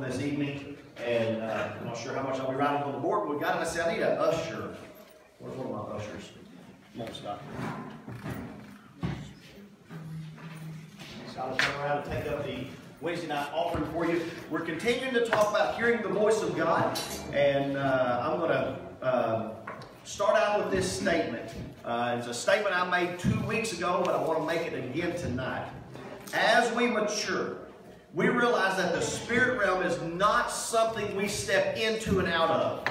this evening, and uh, I'm not sure how much I'll be writing on the board, but we've got. I said, I need an usher. Where's one of my ushers? Come on, Scott. Scott will turn around and take up the Wednesday night offering for you. We're continuing to talk about hearing the voice of God, and uh, I'm going to uh, start out with this statement. Uh, it's a statement I made two weeks ago, but I want to make it again tonight. As we mature, we realize that the spirit realm is not something we step into and out of.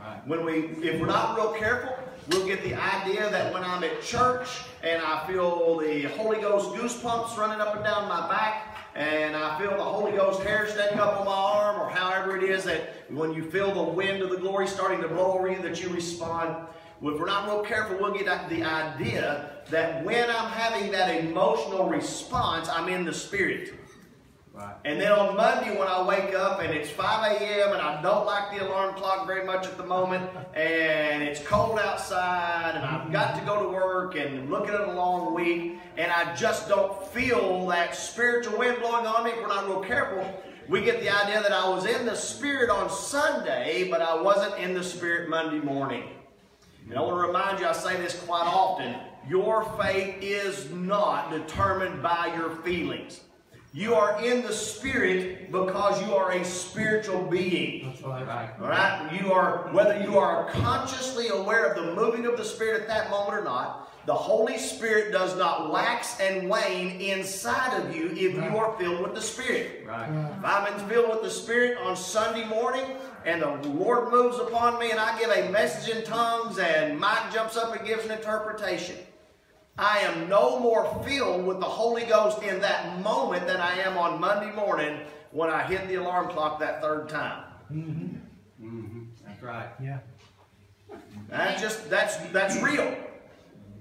Right. When we, if we're not real careful, we'll get the idea that when I'm at church and I feel the Holy Ghost goosebumps running up and down my back, and I feel the Holy Ghost hair standing up on my arm, or however it is that when you feel the wind of the glory starting to blow over you, that you respond. Well, if we're not real careful, we'll get the idea that when I'm having that emotional response, I'm in the Spirit. Right. And then on Monday when I wake up and it's 5 a.m. and I don't like the alarm clock very much at the moment and it's cold outside and I've got to go to work and looking at a long week and I just don't feel that spiritual wind blowing on me if we're not real careful, we get the idea that I was in the Spirit on Sunday, but I wasn't in the Spirit Monday morning. And I want to remind you, I say this quite often, your faith is not determined by your feelings. You are in the Spirit because you are a spiritual being. That's right. All right? You are, whether you are consciously aware of the moving of the Spirit at that moment or not, the Holy Spirit does not wax and wane inside of you if right. you are filled with the Spirit. Right. If I'm filled with the Spirit on Sunday morning and the Lord moves upon me and I give a message in tongues and Mike jumps up and gives an interpretation. I am no more filled with the Holy Ghost in that moment than I am on Monday morning when I hit the alarm clock that third time. Mm-hmm. Mm-hmm. That's right. Yeah. That's just that's that's real.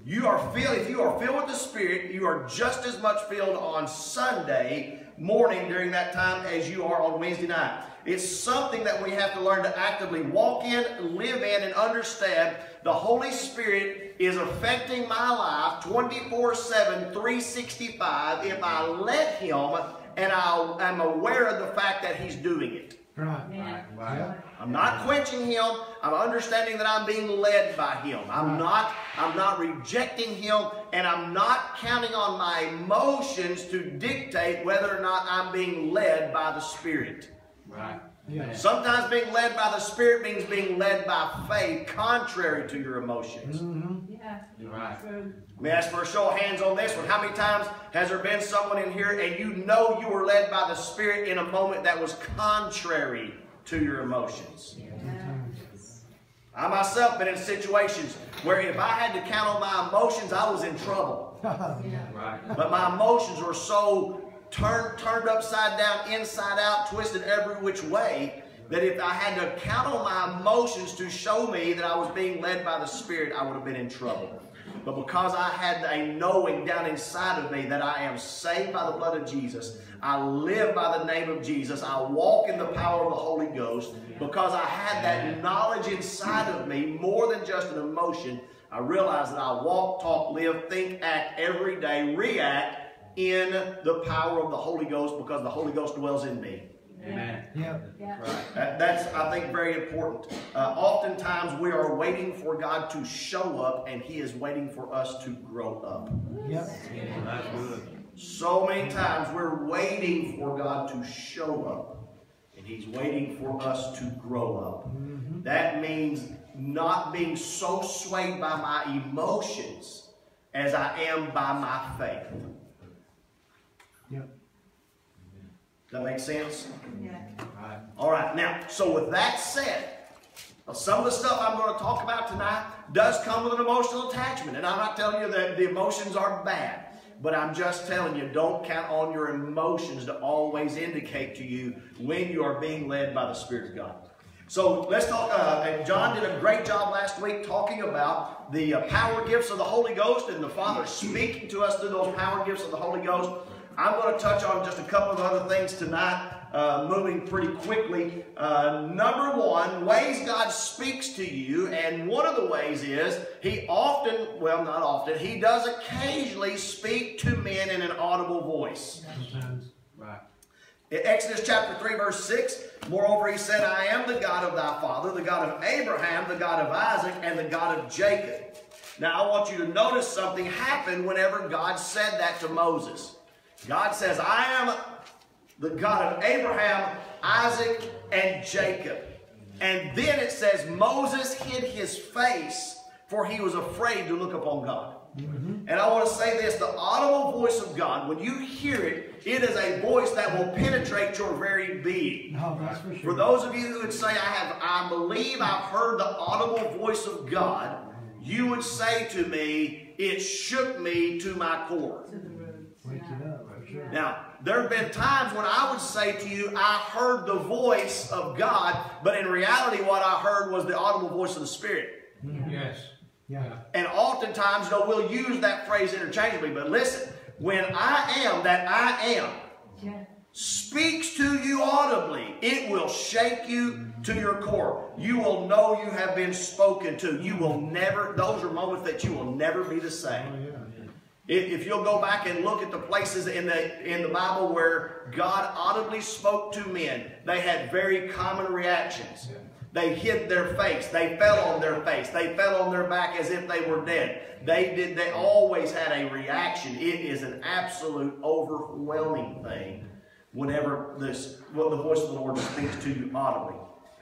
You are filled if you are filled with the Spirit, you are just as much filled on Sunday morning during that time as you are on Wednesday night. It's something that we have to learn to actively walk in, live in, and understand the Holy Spirit is affecting my life 24 7, 365 if I let Him and I am aware of the fact that He's doing it. Right. Yeah. Right. I'm not quenching him. I'm understanding that I'm being led by him. I'm right. not I'm not rejecting him and I'm not counting on my emotions to dictate whether or not I'm being led by the Spirit. Right. Yeah. Sometimes being led by the Spirit means being led by faith, contrary to your emotions. Mm-hmm. Yeah. You're right. Let me ask for a show of hands on this one. How many times has there been someone in here and you know you were led by the Spirit in a moment that was contrary to your emotions? Yeah. I myself been in situations where if I had to count on my emotions, I was in trouble. yeah. right. But my emotions were so turned, turned upside down, inside out, twisted every which way, that if I had to count on my emotions to show me that I was being led by the Spirit, I would have been in trouble. But because I had a knowing down inside of me that I am saved by the blood of Jesus, I live by the name of Jesus, I walk in the power of the Holy Ghost, because I had that knowledge inside of me more than just an emotion, I realized that I walk, talk, live, think, act every day, react in the power of the Holy Ghost because the Holy Ghost dwells in me. Amen. Yeah. Right. That, that's, I think, very important. Uh, oftentimes, we are waiting for God to show up, and He is waiting for us to grow up. Yep. Yeah, that's good. So many times, we're waiting for God to show up, and He's waiting for us to grow up. Mm-hmm. That means not being so swayed by my emotions as I am by my faith. Yep. That makes sense? Yeah. All right. All right. Now, so with that said, some of the stuff I'm going to talk about tonight does come with an emotional attachment. And I'm not telling you that the emotions are bad. But I'm just telling you, don't count on your emotions to always indicate to you when you are being led by the Spirit of God. So let's talk. Uh, John did a great job last week talking about the uh, power gifts of the Holy Ghost and the Father speaking to us through those power gifts of the Holy Ghost. I'm going to touch on just a couple of other things tonight, uh, moving pretty quickly. Uh, number one, ways God speaks to you, and one of the ways is He often, well, not often, He does occasionally speak to men in an audible voice. Sometimes. Right. In Exodus chapter 3, verse 6, moreover, he said, I am the God of thy father, the God of Abraham, the God of Isaac, and the God of Jacob. Now, I want you to notice something happened whenever God said that to Moses. God says, I am the God of Abraham, Isaac, and Jacob. And then it says, Moses hid his face, for he was afraid to look upon God. Mm-hmm. And I want to say this the audible voice of God, when you hear it, it is a voice that will penetrate your very being. No, for, sure. for those of you who would say, I have I believe I've heard the audible voice of God, you would say to me, it shook me to my core. Now, there have been times when I would say to you, I heard the voice of God, but in reality, what I heard was the audible voice of the Spirit. Mm-hmm. Yes. Yeah. And oftentimes, you know, we'll use that phrase interchangeably. But listen, when I am that I am speaks to you audibly, it will shake you to your core. You will know you have been spoken to. You will never, those are moments that you will never be the same. If you'll go back and look at the places in the in the Bible where God audibly spoke to men, they had very common reactions. They hid their face. They fell on their face. They fell on their back as if they were dead. They did. They always had a reaction. It is an absolute overwhelming thing whenever this well, the voice of the Lord speaks to you audibly.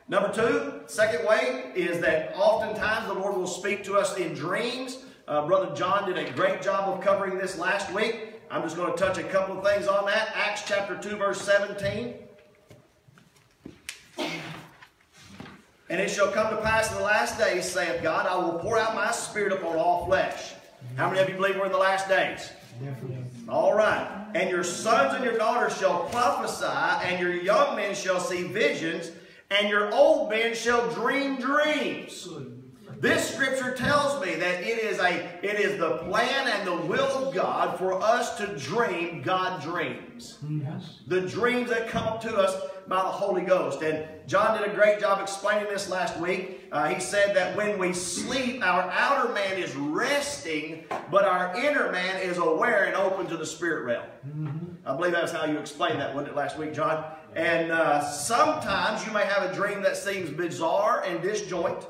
Number two, second way is that oftentimes the Lord will speak to us in dreams. Uh, Brother John did a great job of covering this last week. I'm just going to touch a couple of things on that. Acts chapter 2, verse 17. And it shall come to pass in the last days, saith God, I will pour out my spirit upon all flesh. How many of you believe we're in the last days? Definitely. All right. And your sons and your daughters shall prophesy, and your young men shall see visions, and your old men shall dream dreams. This scripture tells me that it is a it is the plan and the will of God for us to dream God dreams. Yes. The dreams that come up to us by the Holy Ghost. And John did a great job explaining this last week. Uh, he said that when we sleep, our outer man is resting, but our inner man is aware and open to the spirit realm. Mm-hmm. I believe that's how you explained that, wasn't it, last week, John? And uh, sometimes you may have a dream that seems bizarre and disjoint.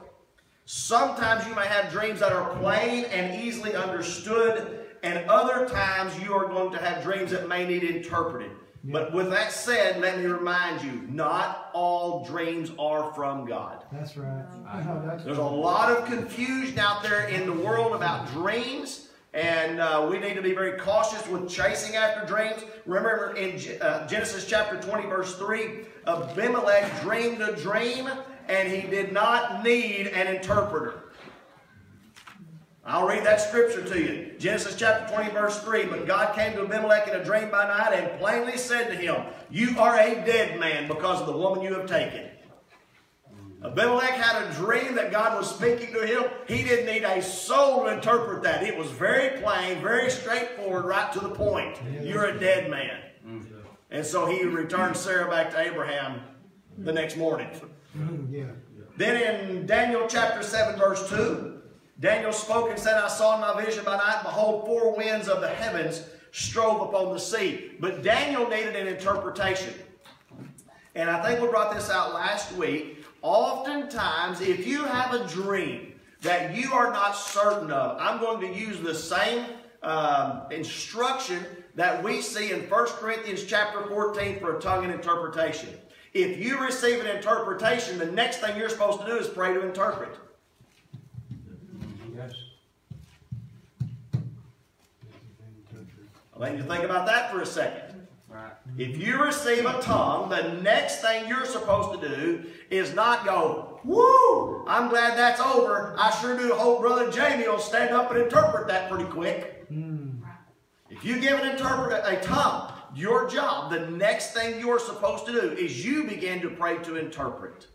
Sometimes you may have dreams that are plain and easily understood, and other times you are going to have dreams that may need interpreted. Yeah. But with that said, let me remind you, not all dreams are from God. That's right. No, that's There's a lot of confusion out there in the world about dreams, and uh, we need to be very cautious with chasing after dreams. Remember in Ge- uh, Genesis chapter 20, verse 3, Abimelech dreamed a dream, and he did not need an interpreter. I'll read that scripture to you. Genesis chapter 20, verse 3. But God came to Abimelech in a dream by night and plainly said to him, You are a dead man because of the woman you have taken. Abimelech had a dream that God was speaking to him. He didn't need a soul to interpret that. It was very plain, very straightforward, right to the point. You're a dead man. And so he returned Sarah back to Abraham the next morning. Mhm, yeah. Then in Daniel chapter 7, verse 2, Daniel spoke and said, I saw in my vision by night, behold, four winds of the heavens strove upon the sea. But Daniel needed an interpretation. And I think we brought this out last week. Oftentimes, if you have a dream that you are not certain of, I'm going to use the same um, instruction that we see in 1 Corinthians chapter 14 for a tongue and interpretation. If you receive an interpretation, the next thing you're supposed to do is pray to interpret. Yes. I want you to think about that for a second. Right. If you receive a tongue, the next thing you're supposed to do is not go, Woo! I'm glad that's over. I sure do hope Brother Jamie will stand up and interpret that pretty quick. Mm. If you give an interpreter a tongue, your job, the next thing you're supposed to do is you begin to pray to interpret.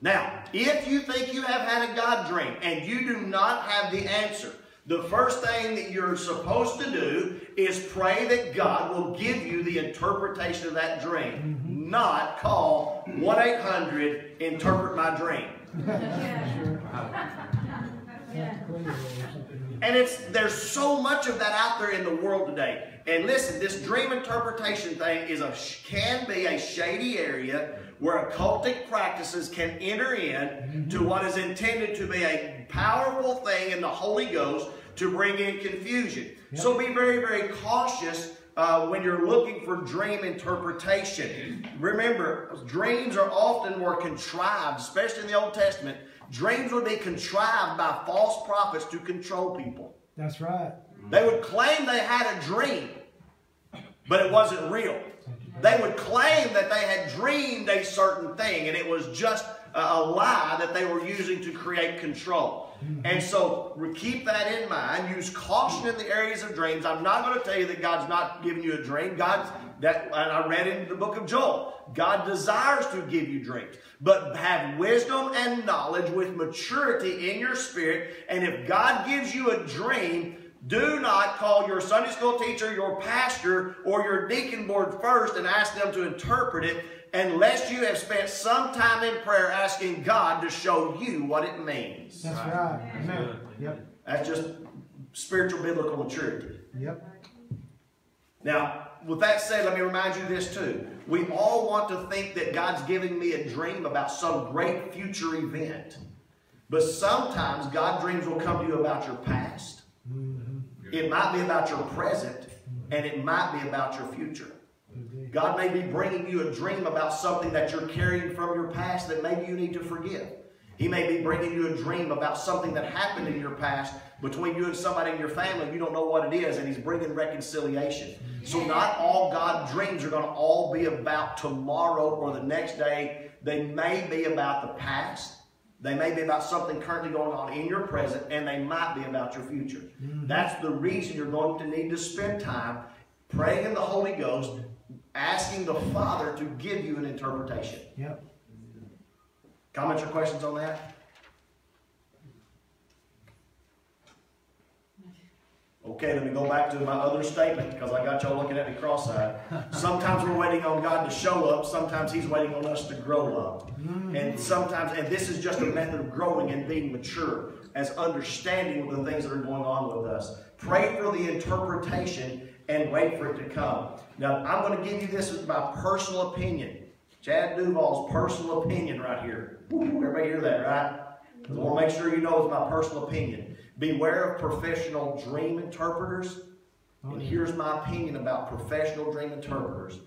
Now, if you think you have had a God dream and you do not have the answer, the first thing that you're supposed to do is pray that God will give you the interpretation of that dream, mm-hmm. not call 1 800 interpret my dream. Sure. That's clear or something. And it's there's so much of that out there in the world today. And listen, this dream interpretation thing is a can be a shady area where occultic practices can enter in to what is intended to be a powerful thing in the Holy Ghost to bring in confusion. Yep. So be very, very cautious uh, when you're looking for dream interpretation. Remember, dreams are often more contrived, especially in the Old Testament. Dreams would be contrived by false prophets to control people. That's right. They would claim they had a dream, but it wasn't real. They would claim that they had dreamed a certain thing, and it was just a lie that they were using to create control. Mm-hmm. And so keep that in mind. Use caution in the areas of dreams. I'm not going to tell you that God's not giving you a dream. God's that, and I read in the book of Joel. God desires to give you dreams, but have wisdom and knowledge with maturity in your spirit. And if God gives you a dream, do not call your Sunday school teacher, your pastor, or your deacon board first and ask them to interpret it unless you have spent some time in prayer asking God to show you what it means. That's right. Amen. Yep. That's just spiritual biblical maturity. Yep. Now, with that said, let me remind you this too. We all want to think that God's giving me a dream about some great future event. But sometimes God dreams will come to you about your past. Mm-hmm. It might be about your present, and it might be about your future. God may be bringing you a dream about something that you're carrying from your past that maybe you need to forgive. He may be bringing you a dream about something that happened in your past between you and somebody in your family. You don't know what it is, and He's bringing reconciliation. So, not all God dreams are going to all be about tomorrow or the next day. They may be about the past. They may be about something currently going on in your present, and they might be about your future. Mm-hmm. That's the reason you're going to need to spend time praying in the Holy Ghost, asking the Father to give you an interpretation. Yep. Comments or questions on that? Okay, let me go back to my other statement because I got y'all looking at me cross-eyed. Sometimes we're waiting on God to show up. Sometimes He's waiting on us to grow up. Mm-hmm. And sometimes, and this is just a method of growing and being mature as understanding the things that are going on with us. Pray for the interpretation and wait for it to come. Now, I'm going to give you this as my personal opinion. Chad Duval's personal opinion right here. Everybody hear that, right? I want to make sure you know it's my personal opinion. Beware of professional dream interpreters. Oh, and here's my opinion about professional dream interpreters.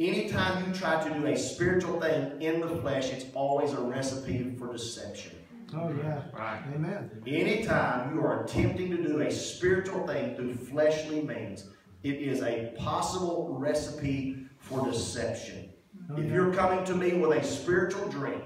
Anytime you try to do a spiritual thing in the flesh, it's always a recipe for deception. Oh, yeah. Right. Amen. Anytime you are attempting to do a spiritual thing through fleshly means, it is a possible recipe for deception. Oh, if you're coming to me with a spiritual dream,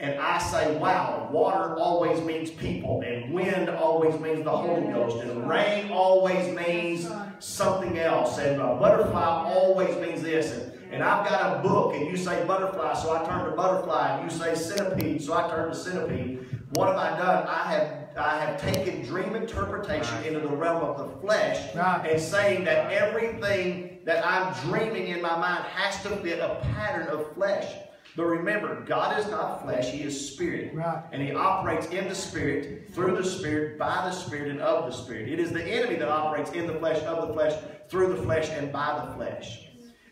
and I say, wow, water always means people, and wind always means the Holy Ghost, and rain always means something else, and a butterfly always means this, and, and I've got a book, and you say butterfly, so I turn to butterfly, and you say centipede, so I turn to centipede. What have I done? I have I have taken dream interpretation right. into the realm of the flesh right. and saying that everything that I'm dreaming in my mind has to fit a pattern of flesh. But remember, God is not flesh, He is spirit. Right. And He operates in the spirit, through the spirit, by the spirit, and of the spirit. It is the enemy that operates in the flesh, of the flesh, through the flesh, and by the flesh.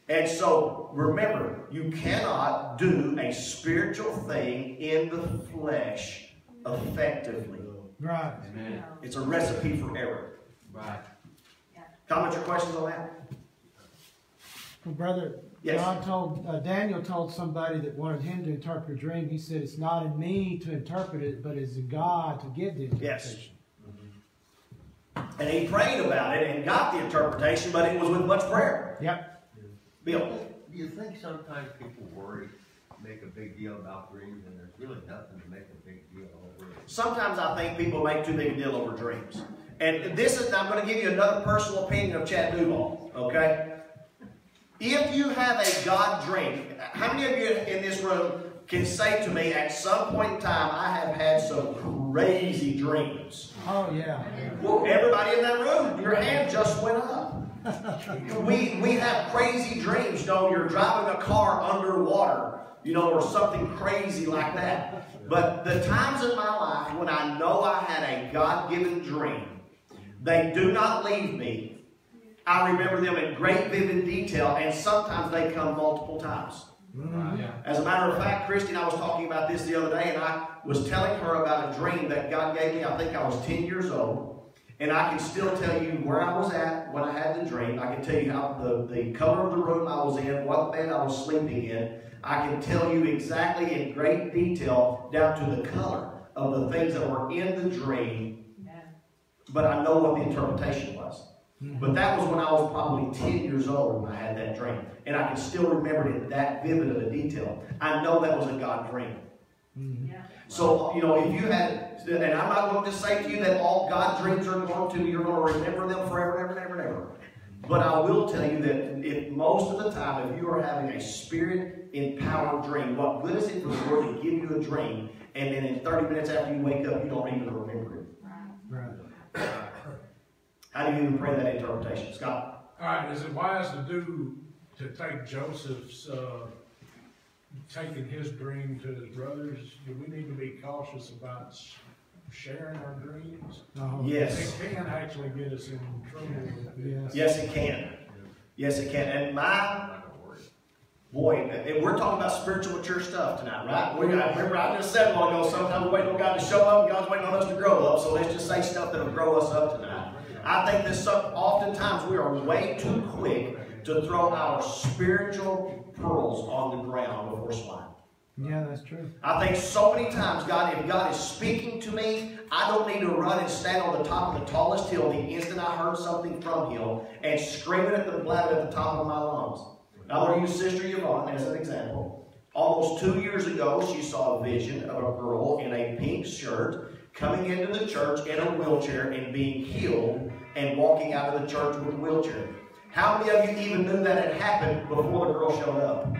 And so, remember, you cannot do a spiritual thing in the flesh effectively. Right. Amen. It's a recipe for error. Right. Comments or questions on that? Well, brother, Yes. God told uh, Daniel told somebody that wanted him to interpret a dream. He said, "It's not in me to interpret it, but it's in God to give the interpretation." Yes. And he prayed about it and got the interpretation, but it was with much prayer. Yep. Bill. Do you think sometimes people worry, make a big deal about dreams, and there's really nothing to make a big deal over? Sometimes I think people make too big a deal over dreams. And this is, I'm going to give you another personal opinion of Chad Duval, okay? If you have a God dream, how many of you in this room can say to me at some point in time, I have had some crazy dreams? Oh, yeah. Well, everybody in that room, your hand just went up. we, we have crazy dreams. You know, you're driving a car underwater, you know, or something crazy like that. But the times in my life when I know I had a God given dream, They do not leave me. I remember them in great vivid detail, and sometimes they come multiple times. Mm-hmm. As a matter of fact, Christy and I was talking about this the other day, and I was telling her about a dream that God gave me. I think I was 10 years old. And I can still tell you where I was at when I had the dream. I can tell you how the, the color of the room I was in, what bed I was sleeping in. I can tell you exactly in great detail down to the color of the things that were in the dream. But I know what the interpretation was. Mm-hmm. But that was when I was probably 10 years old when I had that dream. And I can still remember it that vivid of a detail. I know that was a God dream. Mm-hmm. So, you know, if you had, and I'm not going to say to you that all God dreams are going to, you're going to remember them forever, and ever, and ever, and ever. But I will tell you that if most of the time, if you are having a spirit empowered dream, what good is it for the Lord to give you a dream, and then in 30 minutes after you wake up, you don't even remember it? Right. How do you even pray that interpretation, Scott? All right. Is it wise to do to take Joseph's uh, taking his dream to his brothers, do we need to be cautious about sharing our dreams? Uh-huh. Yes. It can actually get us in trouble Yes. yes, it can. Yes, it can. And my boy, and we're talking about spiritual mature stuff tonight, right? We got, remember, I just said a while ago, sometimes we're waiting on God to show up, God's waiting on us to grow up. So let's just say stuff that'll grow us up tonight. I think this oftentimes we are way too quick to throw our spiritual pearls on the ground before swine. Yeah, that's true. I think so many times, God, if God is speaking to me, I don't need to run and stand on the top of the tallest hill the instant I heard something from Him and scream it at the blood at the top of my lungs. Going to use Sister Yvonne as an example. Almost two years ago, she saw a vision of a girl in a pink shirt coming into the church in a wheelchair and being healed and walking out of the church with a wheelchair. How many of you even knew that had happened before the girl showed up?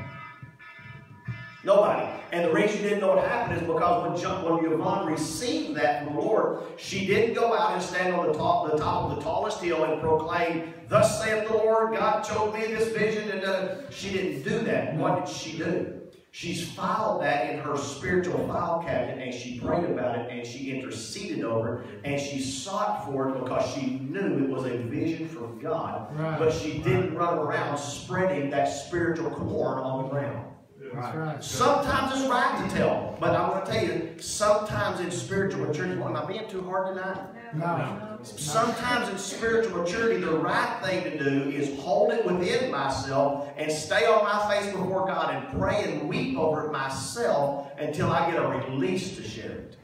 Nobody. And the reason you didn't know what happened is because when, when Yvonne received that from the Lord, she didn't go out and stand on the top, the top of the tallest hill and proclaim, Thus saith the Lord, God showed me this vision. And uh, she didn't do that. What did she do? She's filed that in her spiritual file cabinet and she prayed about it and she interceded over it and she sought for it because she knew it was a vision from God. Right. But she didn't run around spreading that spiritual corn on the ground. Right. Sometimes it's right to tell, but I want to tell you, sometimes in spiritual maturity, am I being too hard tonight? No. Sometimes in spiritual maturity, the right thing to do is hold it within myself and stay on my face before God and pray and weep over it myself until I get a release to share it.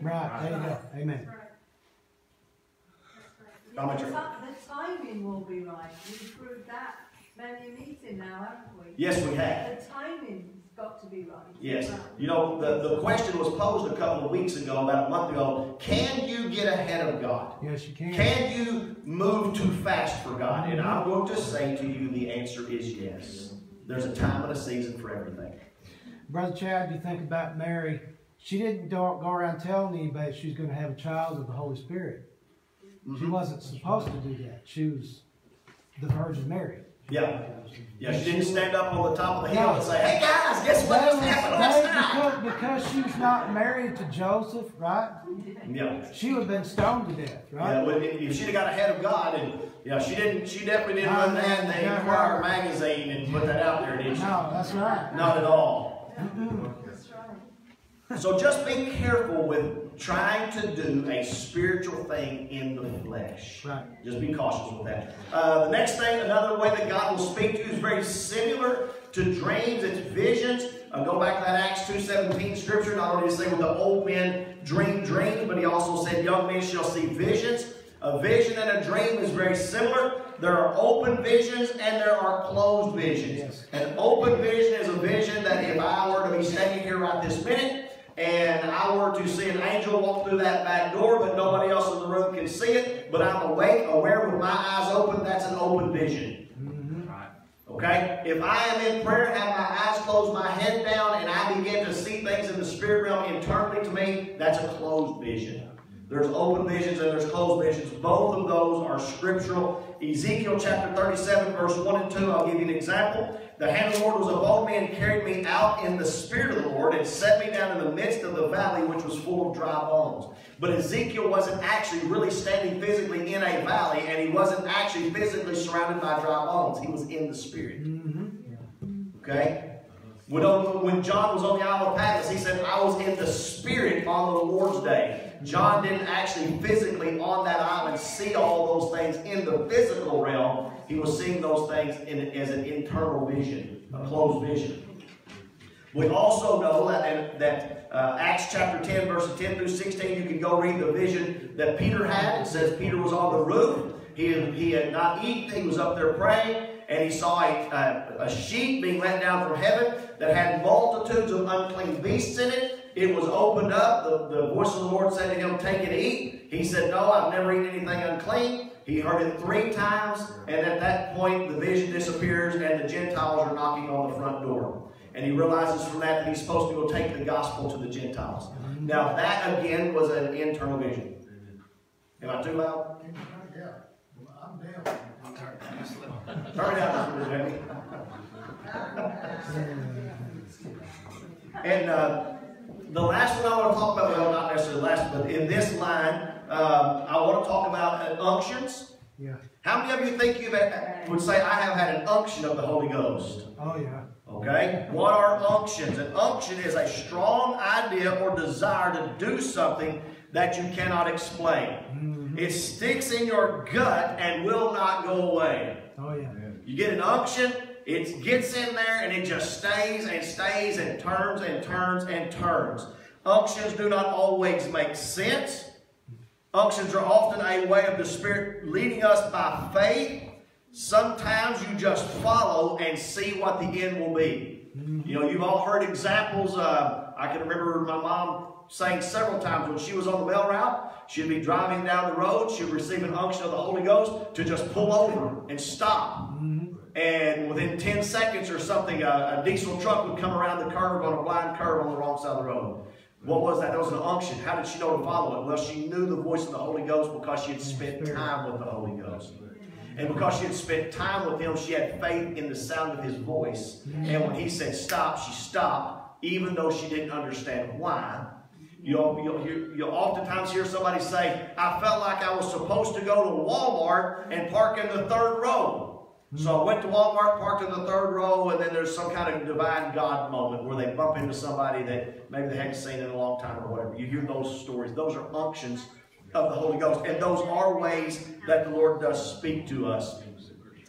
Right, there you go. Amen. How much? The timing will be right. We've proved that many meeting now, haven't we? Yes, we have. The timing's got to be right. Yes. You know, the, the question was posed a couple of weeks ago, about a month ago. Can you get ahead of God? Yes, you can. Can you move too fast for God? And I'm going to say to you the answer is yes. There's a time and a season for everything. Brother Chad, you think about Mary. She didn't go around telling anybody she was going to have a child of the Holy Spirit. Mm-hmm. She wasn't supposed to do that. She was the Virgin Mary. Yeah. Yeah, she didn't stand up on the top of the hill and say, hey guys, guess what just happened last night? Because, because she's not married to Joseph, right? Yeah. She would have been stoned to death, right? Yeah, if she'd have got ahead of God and yeah, she didn't she definitely didn't run that in the Enquirer magazine and put that out there, did she? No, that's right. Not at all. So just be careful with trying to do a spiritual thing in the flesh. Right. Just be cautious with that. Uh, the next thing, another way that God will speak to you is very similar to dreams. It's visions. Uh, go back to that Acts 2.17 scripture. Not only does he say, with the old men dream dreams, but he also said, young men shall see visions. A vision and a dream is very similar. There are open visions and there are closed visions. Yes. An open vision is a vision that if I were to be standing here right this minute, and I were to see an angel walk through that back door, but nobody else in the room can see it, but I'm awake, aware with my eyes open, that's an open vision. Mm-hmm. Okay? If I am in prayer, have my eyes closed, my head down, and I begin to see things in the spirit realm internally to me, that's a closed vision. There's open visions and there's closed visions. Both of those are scriptural. Ezekiel chapter 37, verse 1 and 2, I'll give you an example. The hand of the Lord was upon me and carried me out in the spirit of the Lord and set me down in the midst of the valley which was full of dry bones. But Ezekiel wasn't actually really standing physically in a valley and he wasn't actually physically surrounded by dry bones. He was in the spirit. Mm-hmm. Okay? When, when John was on the Isle of Patmos, he said, I was in the spirit on the Lord's day. John didn't actually physically on that island see all those things in the physical realm. He was seeing those things in, as an internal vision, a closed vision. We also know that, that uh, Acts chapter 10, verses 10 through 16, you can go read the vision that Peter had. It says Peter was on the roof. He, he had not eaten. He was up there praying and he saw a, a, a, sheet being let down from heaven that had multitudes of unclean beasts in it. It was opened up. The, the voice of the Lord said to him, Take and eat. He said, No, I've never eaten anything unclean. He heard it three times, and at that point, the vision disappears, and the Gentiles are knocking on the front door. And he realizes from that that he's supposed to go take the gospel to the Gentiles. Now, that again was an internal vision. Am I too loud? Yeah, I'm down. Turn it down, Jamie. And uh, the last one I want to talk about, well, not necessarily the last, but in this line, um, I want to talk about uh, unctions. Yeah. How many of you think you would say, I have had an unction of the Holy Ghost? Oh, yeah. Okay? What are unctions? An unction is a strong idea or desire to do something that you cannot explain. Mm-hmm. It sticks in your gut and will not go away. Oh, yeah. You get an unction, it gets in there and it just stays and stays and turns and turns and turns. Unctions do not always make sense. Unctions are often a way of the Spirit leading us by faith. Sometimes you just follow and see what the end will be. You know, you've all heard examples. Uh, I can remember my mom saying several times when she was on the bell route, she'd be driving down the road, she'd receive an unction of the Holy Ghost to just pull over and stop. And within 10 seconds or something, a, a, diesel truck would come around the curve on a blind curve on the wrong side of the road. What was that? That was an unction. How did she know to follow it? Well, she knew the voice of the Holy Ghost because she had spent time with the Holy Ghost. And because she had spent time with him, she had faith in the sound of his voice. And when he said stop, she stopped, even though she didn't understand why. You'll, you'll, you'll oftentimes hear somebody say, I felt like I was supposed to go to Walmart and park in the third row. So I went to Walmart, parked in the third row, and then there's some kind of divine God moment where they bump into somebody that maybe they hadn't seen in a long time or whatever. You hear those stories. Those are unctions of the Holy Ghost. And those are ways that the Lord does speak to us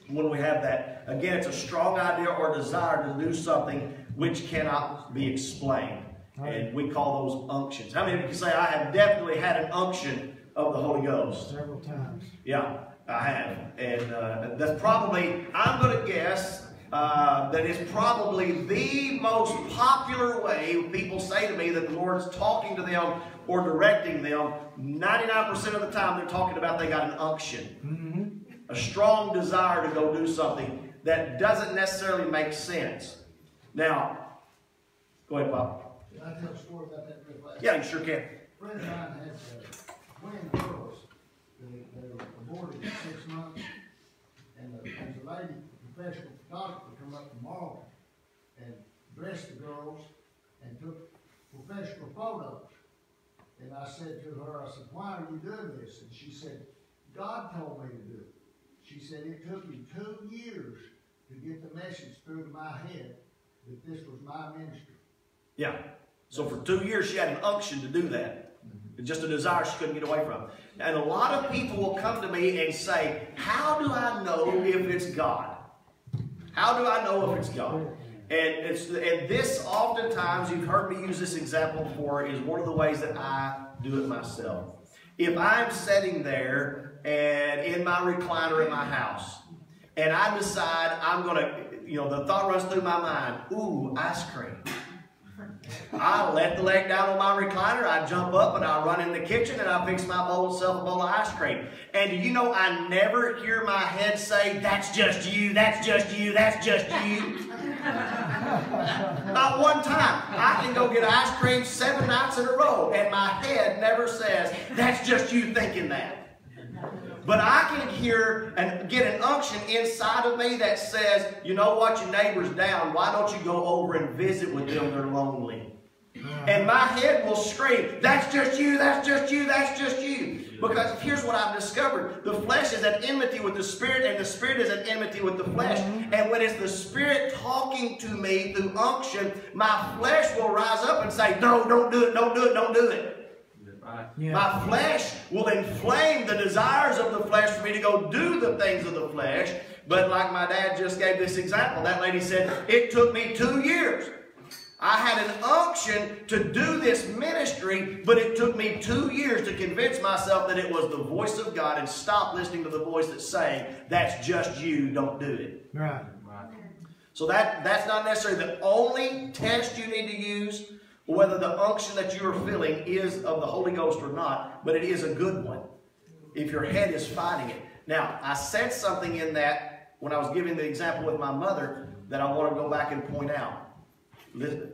when we have that. Again, it's a strong idea or desire to do something which cannot be explained. And we call those unctions. How many of you can say, I have definitely had an unction of the Holy Ghost? Several times. Yeah, I have. And uh, that's probably, I'm going to guess, uh, that is probably the most popular way people say to me that the Lord's talking to them or directing them. 99% of the time, they're talking about they got an unction. Mm-hmm. A strong desire to go do something that doesn't necessarily make sense. Now, go ahead, Bob. I tell a story about that real fast? Yeah, you sure can. A friend of mine had uh, twin girls. They, they were aborted at six months. And uh, there's a lady, a professional photographer, come up tomorrow and dressed the girls and took professional photos. And I said to her, I said, why are you doing this? And she said, God told me to do it. She said, it took me two years to get the message through to my head that this was my ministry. Yeah. So for two years, she had an unction to do that. Just a desire she couldn't get away from. And a lot of people will come to me and say, How do I know if it's God? How do I know if it's God? And it's and this oftentimes you've heard me use this example before is one of the ways that I do it myself. If I'm sitting there and in my recliner in my house, and I decide I'm gonna, you know, the thought runs through my mind, ooh, ice cream. I let the leg down on my recliner, I jump up and I run in the kitchen and I fix my bowl self a bowl of ice cream. And you know I never hear my head say, that's just you, that's just you, that's just you. Not one time. I can go get ice cream seven nights in a row, and my head never says, that's just you thinking that. But I can hear and get an unction inside of me that says, you know what, your neighbor's down. Why don't you go over and visit with them? They're lonely. And my head will scream, that's just you, that's just you, that's just you. Because here's what I've discovered. The flesh is at enmity with the spirit, and the spirit is at enmity with the flesh. Mm-hmm. And when it's the spirit talking to me through unction, my flesh will rise up and say, no, don't do it, don't do it, don't do it. Right. Yeah. My flesh will inflame the desires of the flesh for me to go do the things of the flesh. But like my dad just gave this example, that lady said, it took me two years. I had an unction to do this ministry, but it took me two years to convince myself that it was the voice of God and stop listening to the voice that's saying, that's just you, don't do it. Right. Right. So that, that's not necessarily the only test you need to use, whether the unction that you are feeling is of the Holy Ghost or not, but it is a good one if your head is fighting it. Now, I said something in that when I was giving the example with my mother that I want to go back and point out.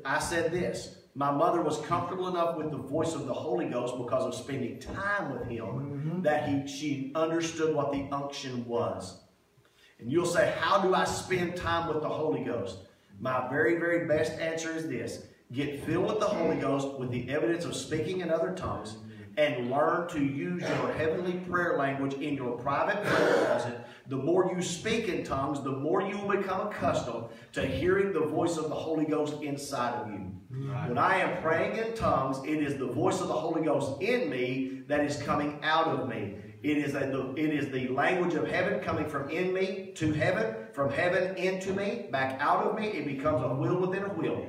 I said this. My mother was comfortable enough with the voice of the Holy Ghost because of spending time with him mm-hmm. that he, she understood what the unction was. And you'll say, How do I spend time with the Holy Ghost? My very, very best answer is this get filled with the Holy Ghost with the evidence of speaking in other tongues and learn to use your heavenly prayer language in your private prayer closet. The more you speak in tongues, the more you will become accustomed to hearing the voice of the Holy Ghost inside of you. When I am praying in tongues, it is the voice of the Holy Ghost in me that is coming out of me. It is, a, it is the language of heaven coming from in me to heaven, from heaven into me, back out of me. It becomes a wheel within a wheel.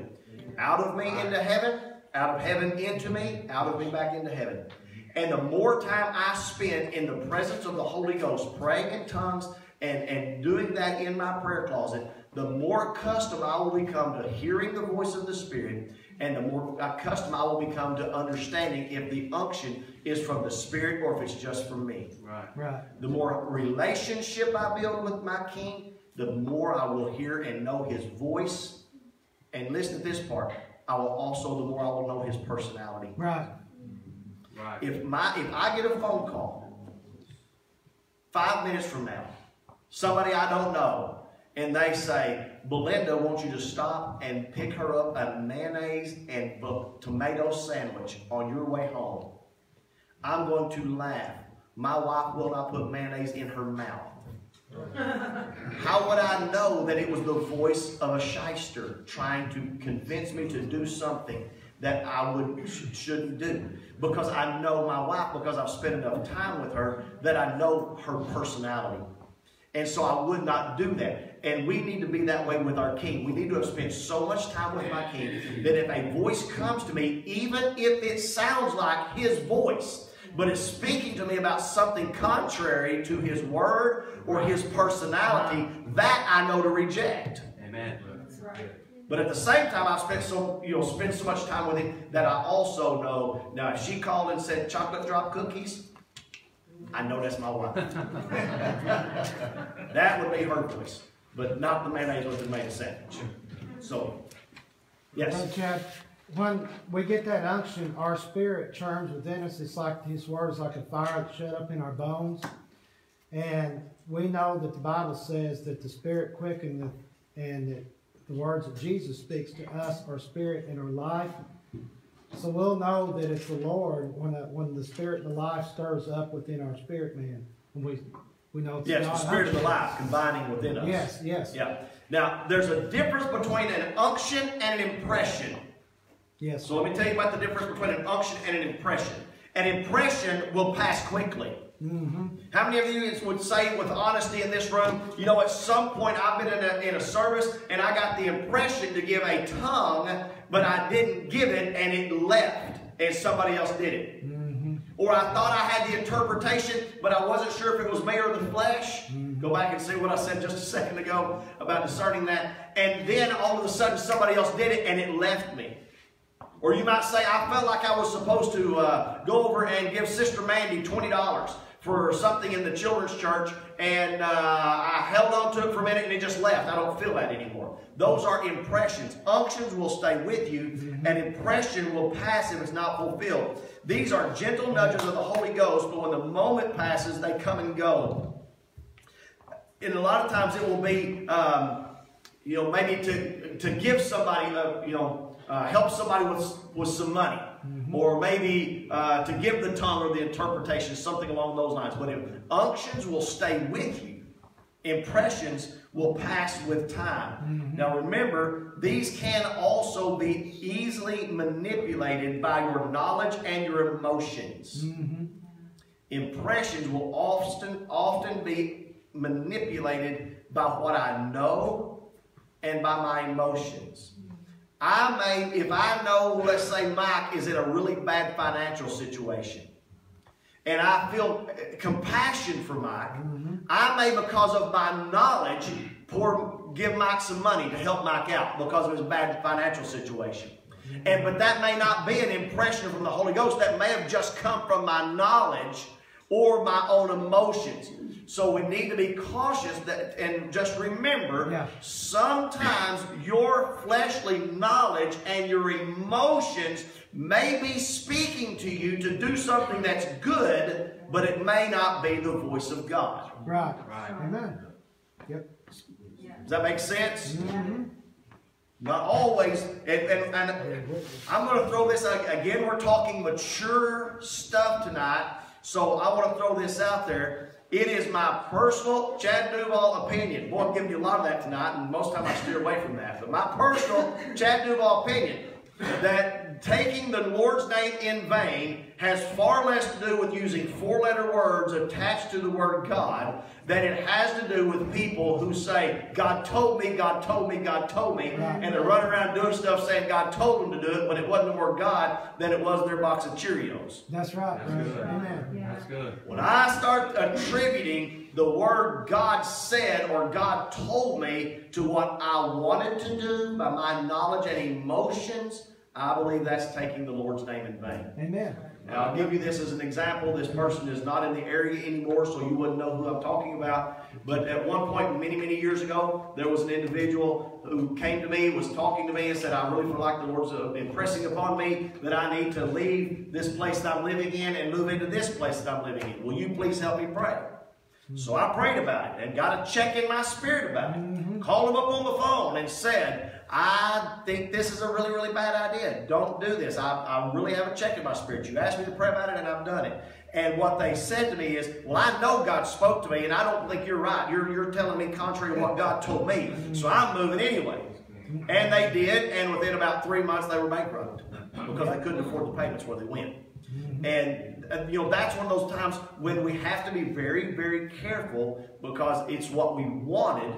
Out of me into heaven, out of heaven into me, out of me back into heaven. And the more time I spend in the presence of the Holy Ghost, praying in tongues and, and doing that in my prayer closet, the more accustomed I will become to hearing the voice of the Spirit, and the more accustomed I will become to understanding if the unction is from the Spirit or if it's just from me. Right. Right. The more relationship I build with my King, the more I will hear and know His voice. And listen to this part. I will also, the more I will know His personality. Right. Right. If my if I get a phone call five minutes from now, somebody I don't know, and they say, Belinda wants you to stop and pick her up a mayonnaise and bu- tomato sandwich on your way home, I'm going to laugh. My wife will not put mayonnaise in her mouth. How would I know that it was the voice of a shyster trying to convince me to do something that I would sh- shouldn't do? Because I know my wife, because I've spent enough time with her, that I know her personality. And so I would not do that. And we need to be that way with our King. We need to have spent so much time with my King that if a voice comes to me, even if it sounds like his voice, but it's speaking to me about something contrary to his word or his personality, that I know to reject. Amen. Right. But at the same time, I've spent so you know spent so much time with him that I also know now if she called and said chocolate drop cookies, I know that's my wife. that would be her voice, but not the mayonnaise with the tomato sandwich. So, yes, Brother Chad, when we get that unction, our spirit churns within us. It's like His word is like a fire that's shut up in our bones. And we know that the Bible says that the spirit quickeneth and that the words that Jesus speaks to us are spirit and are life. So we'll know that it's the Lord when the, when the spirit and the life stirs up within our spirit man. And we, we know it's yes, the spirit of the life combining within us. Yes, yes, Yeah. Now, there's a difference between an unction and an impression. Yes. So let me tell you about the difference between an unction and an impression. An impression will pass quickly. Mm-hmm. How many of you would say with honesty in this room, you know, at some point I've been in a, in a service and I got the impression to give a tongue, but I didn't give it and it left and somebody else did it. Mm-hmm. Or I thought I had the interpretation, but I wasn't sure if it was me or the flesh. Mm-hmm. Go back and see what I said just a second ago about discerning that. And then all of a sudden somebody else did it and it left me. Or you might say, I felt like I was supposed to uh, go over and give Sister Mandy $20 for something in the children's church and uh, I held on to it for a minute and it just left. I don't feel that anymore. Those are impressions. Unctions will stay with you, and impression will pass if it's not fulfilled. These are gentle nudges of the Holy Ghost, but when the moment passes, they come and go. And a lot of times it will be, um, you know, maybe to, to give somebody, uh, you know, uh, help somebody with, with some money. Or maybe uh, to give the tongue or the interpretation, something along those lines. But if unctions will stay with you, impressions will pass with time. Now remember, these can also be easily manipulated by your knowledge and your emotions. Impressions will often often be manipulated by what I know and by my emotions. I may, if I know, let's say Mike is in a really bad financial situation, and I feel eh, compassion for Mike, mm-hmm. I may, because of my knowledge, pour, give Mike some money to help Mike out because of his bad financial situation. Mm-hmm. And but that may not be an impression from the Holy Ghost. That may have just come from my knowledge or my own emotions. So we need to be cautious that, and just remember, Yeah. sometimes your fleshly knowledge and your emotions may be speaking to you to do something that's good, but it may not be the voice of God. Right. Right. Amen. Yep. Does that make sense? Mm-hmm. Not always. And, and, and I'm going to throw this out. Again, we're talking mature stuff tonight. So I want to throw this out there. It is my personal Chad Duval opinion. Boy, I'm giving you a lot of that tonight, and most of the time I steer away from that. But my personal Chad Duval opinion that taking the Lord's name in vain has far less to do with using four-letter words attached to the word God than it has to do with people who say, God told me, God told me, God told me, and they're running around doing stuff saying God told them to do it, but it wasn't the word God, then it was their box of Cheerios. That's right. That's brother. good. Amen. That's good. When I start attributing the word God said or God told me to what I wanted to do by my knowledge and emotions, I believe that's taking the Lord's name in vain. Amen. Now, I'll give you this as an example. This person is not in the area anymore, so you wouldn't know who I'm talking about. But at one point, many, many years ago, there was an individual who came to me, was talking to me, and said, I really feel like the Lord's uh, impressing upon me that I need to leave this place that I'm living in and move into this place that I'm living in. Will you please help me pray? So I prayed about it and got a check in my spirit about it. Called him up on the phone and said, I think this is a really, really bad idea. Don't do this. I, I really have a check in my spirit. You asked me to pray about it and I've done it. And what they said to me is, Well, I know God spoke to me and I don't think you're right. You're, you're telling me contrary to what God told me. So I'm moving anyway. And they did, and within about three months they were bankrupt because they couldn't afford the payments where they went. And, uh, you know, that's one of those times when we have to be very, very careful because it's what we wanted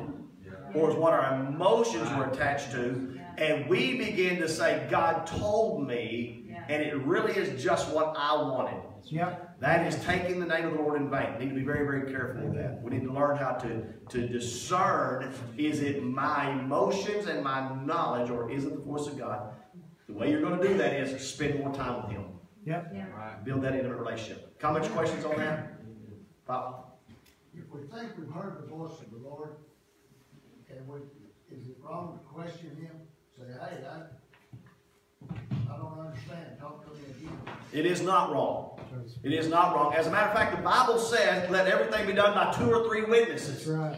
or it's what our emotions were attached to. And we begin to say, God told me, and it really is just what I wanted. Yep. That is taking the name of the Lord in vain. We need to be very, very careful with that. We need to learn how to, to discern is it my emotions and my knowledge, or is it the voice of God? The way you're going to do that is spend more time with Him. Yep. Right. Build that intimate relationship. Comments, questions on that? Pop? If we think we've heard the voice of the Lord, and we, is it wrong to question him? Say, hey, I, I don't understand, talk to me again. It is not wrong. It is not wrong. As a matter of fact, the Bible says, let everything be done by two or three That's witnesses. right.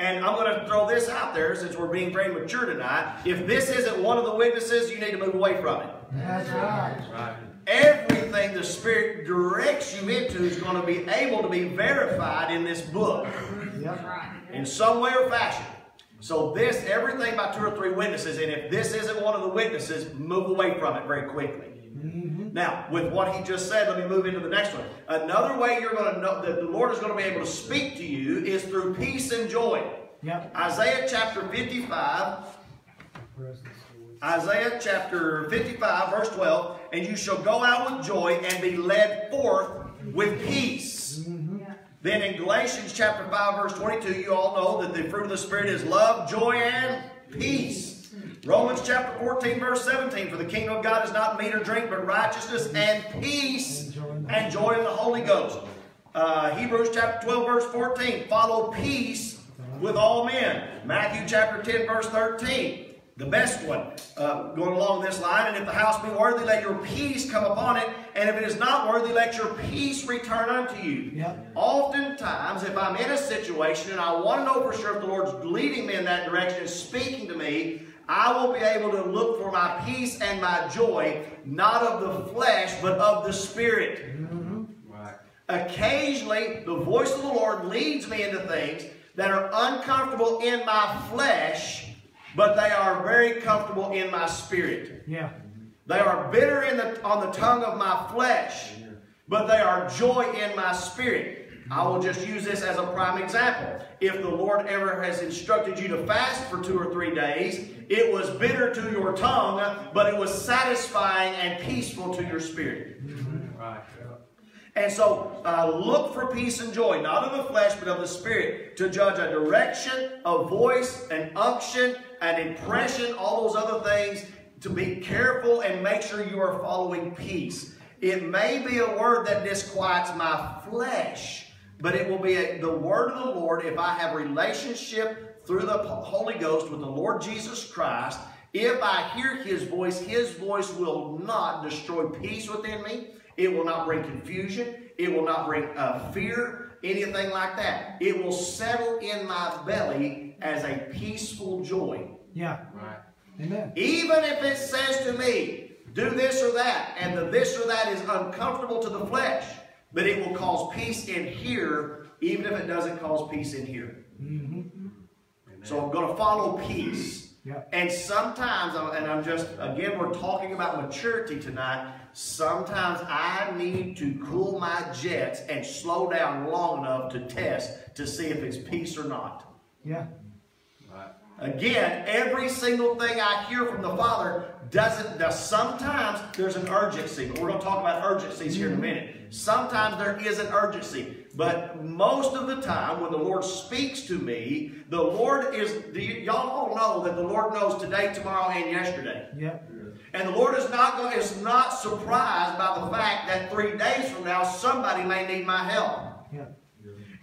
And I'm going to throw this out there since we're being very mature tonight. If this isn't one of the witnesses, you need to move away from it. That's right. Right. Everything the Spirit directs you into is going to be able to be verified in this book Yep. in some way or fashion. So this, everything by two or three witnesses, and if this isn't one of the witnesses, move away from it very quickly. Mm-hmm. Now, with what he just said, let me move into the next one. Another way you're going to know that the Lord is going to be able to speak to you is through peace and joy. Yep. Isaiah chapter 55, Isaiah chapter 55, verse 12, and you shall go out with joy and be led forth with peace. Then in Galatians chapter 5, verse 22, you all know that the fruit of the Spirit is love, joy, and peace. Romans chapter 14, verse 17, for the kingdom of God is not meat or drink, but righteousness and peace and joy in the Holy Ghost. Uh, Hebrews chapter 12, verse 14. Follow peace with all men. Matthew chapter 10, verse 13. The best one, uh, going along this line, and if the house be worthy, let your peace come upon it, and if it is not worthy, let your peace return unto you. Yep. Oftentimes, if I'm in a situation and I want to know for sure if the Lord's leading me in that direction and speaking to me, I will be able to look for my peace and my joy, not of the flesh, but of the Spirit. Right. Occasionally, the voice of the Lord leads me into things that are uncomfortable in my flesh, but they are very comfortable in my spirit. Yeah. They are bitter in the, on the tongue of my flesh, but they are joy in my spirit. I will just use this as a prime example. If the Lord ever has instructed you to fast for two or three days, it was bitter to your tongue, but it was satisfying and peaceful to your spirit. Right. And so uh, look for peace and joy, not of the flesh, but of the spirit, to judge a direction, a voice, an unction, an impression, all those other things, to be careful and make sure you are following peace. It may be a word that disquiets my flesh, but it will be a, the word of the Lord if I have relationship through the Holy Ghost with the Lord Jesus Christ. If I hear His voice, His voice will not destroy peace within me. It will not bring confusion. It will not bring uh, fear, anything like that. It will settle in my belly as a peaceful joy. Yeah. Right. Amen. Even if it says to me, do this or that, and the this or that is uncomfortable to the flesh, but it will cause peace in here, even if it doesn't cause peace in here. Amen. So I'm going to follow peace. Yeah. And sometimes, and I'm just, again, we're talking about maturity tonight. Sometimes I need to cool my jets and slow down long enough to test to see if it's peace or not. Yeah. Again, every single thing I hear from the Father doesn't, does sometimes there's an urgency. But we're going to talk about urgencies here in a minute. Sometimes there is an urgency. But most of the time, when the Lord speaks to me, the Lord is, y'all all know that the Lord knows today, tomorrow, and yesterday. Yep. And the Lord is not going, is not surprised by the fact that three days from now somebody may need my help. Yep.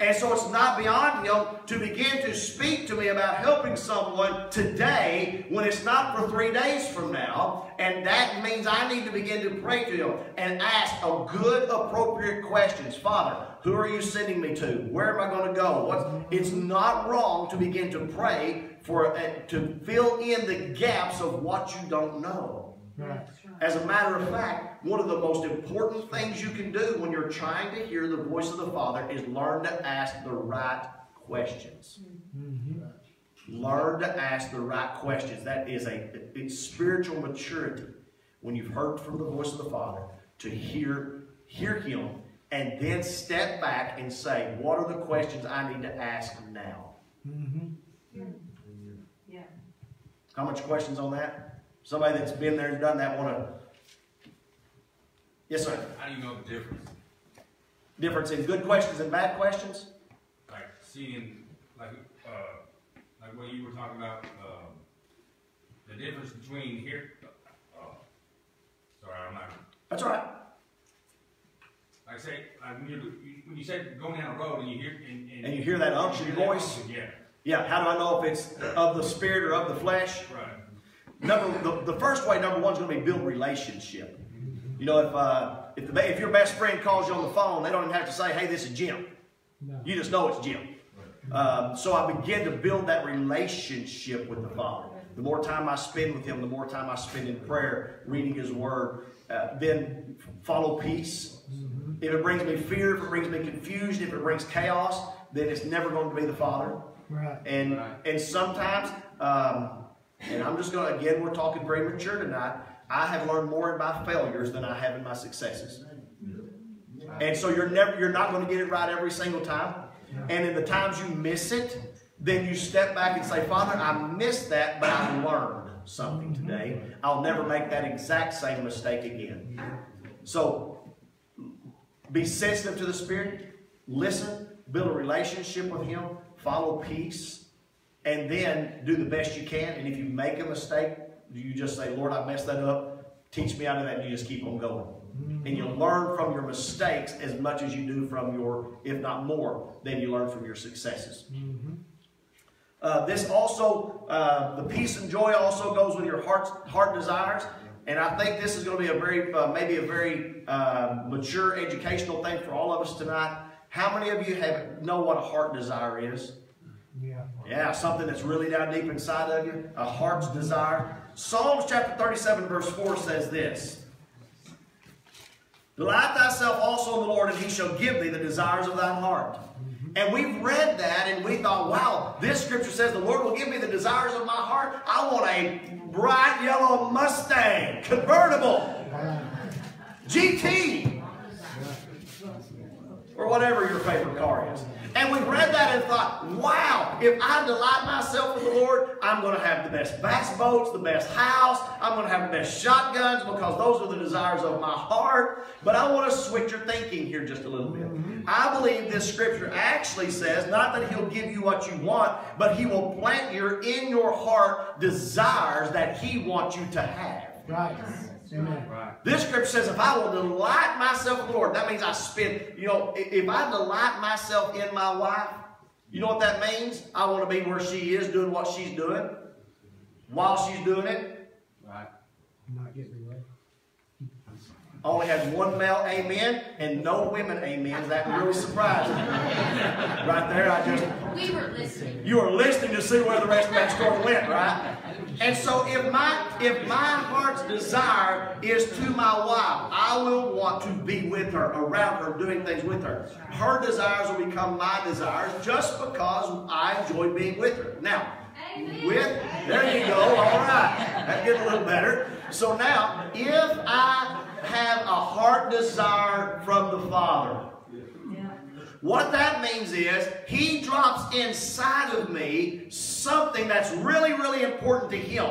And so it's not beyond him to begin to speak to me about helping someone today when it's not for three days from now. And that means I need to begin to pray to him and ask a good, appropriate questions. Father, who are you sending me to? Where am I going to go? What's, it's not wrong to begin to pray for uh, to fill in the gaps of what you don't know. Right. That's right. As a matter of fact, one of the most important things you can do when you're trying to hear the voice of the Father is learn to ask the right questions. Mm-hmm. Learn to ask the right questions. That is a it's spiritual maturity when you've heard from the voice of the Father to hear hear Him and then step back and say, "What are the questions I need to ask now?" Mm-hmm. Yeah. How much questions on that? Somebody that's been there and done that want to? Yes, sir. How do you know the difference? Difference in good questions and bad questions? Like seeing, like, uh, like what you were talking about, um, the difference between here, uh, sorry, I'm not, That's all right. like I say, like when you, when you say going down the road and you hear, and, and. And you hear that unction you hear that voice? Yeah, Yeah, how do I know if it's of the spirit or of the flesh? right, Number the, the first way, number one, is going to be build relationship. You know, if uh, if, the, if your best friend calls you on the phone, they don't even have to say, "Hey, this is Jim." No. You just know it's Jim. Um, so I begin to build that relationship with the Father. The more time I spend with Him, the more time I spend in prayer, reading His Word. Uh, then follow peace. If it brings me fear, if it brings me confusion, if it brings chaos, then it's never going to be the Father. Right. And Right. and sometimes, um, and I'm just going to again, we're talking very mature tonight. I have learned more in my failures than I have in my successes. And so you're never you're not going to get it right every single time. And in the times you miss it, then you step back and say, Father, I missed that, but I learned something today. I'll never make that exact same mistake again. So be sensitive to the Spirit, listen, build a relationship with Him, follow peace, and then do the best you can. And if you make a mistake, you just say, Lord, I messed that up. Teach me out of that, and you just keep on going. And you learn from your mistakes as much as you do from your, if not more, than you learn from your successes. Uh, this also, uh, the peace and joy also goes with your heart's, heart desires. And I think this is going to be a very, uh, maybe a very uh, mature educational thing for all of us tonight. How many of you have know what a heart desire is? Yeah. Something that's really down deep inside of you, a heart's desire. Psalms chapter 37, verse 4 says this Delight thyself also in the Lord, and he shall give thee the desires of thine heart. And we've read that and we thought, wow, this scripture says the Lord will give me the desires of my heart. I want a bright yellow Mustang, convertible, GT, or whatever your favorite car is. And we read that and thought, wow, if I delight myself in the Lord, I'm going to have the best bass boats, the best house, I'm going to have the best shotguns because those are the desires of my heart. But I want to switch your thinking here just a little bit. Mm-hmm. I believe this scripture actually says not that He'll give you what you want, but He will plant your in your heart desires that He wants you to have. Right. Amen. Right. This scripture says, if I will delight myself in the Lord, that means I spend, you know, if I delight myself in my wife, you know what that means? I want to be where she is doing what she's doing while she's doing it. Right. Not getting away. Only has one male amen and no women amens. That really surprised me. Right there, I just, We were listening. you were listening to see where the rest of that story went, right? And so if my if my heart's desire is to my wife, I will want to be with her, around her, doing things with her. Her desires will become my desires just because I enjoy being with her. Now, with there you go, all right. That a little better. So now, if I have a heart desire from the Father. What that means is he drops inside of me something that's really, really important to him.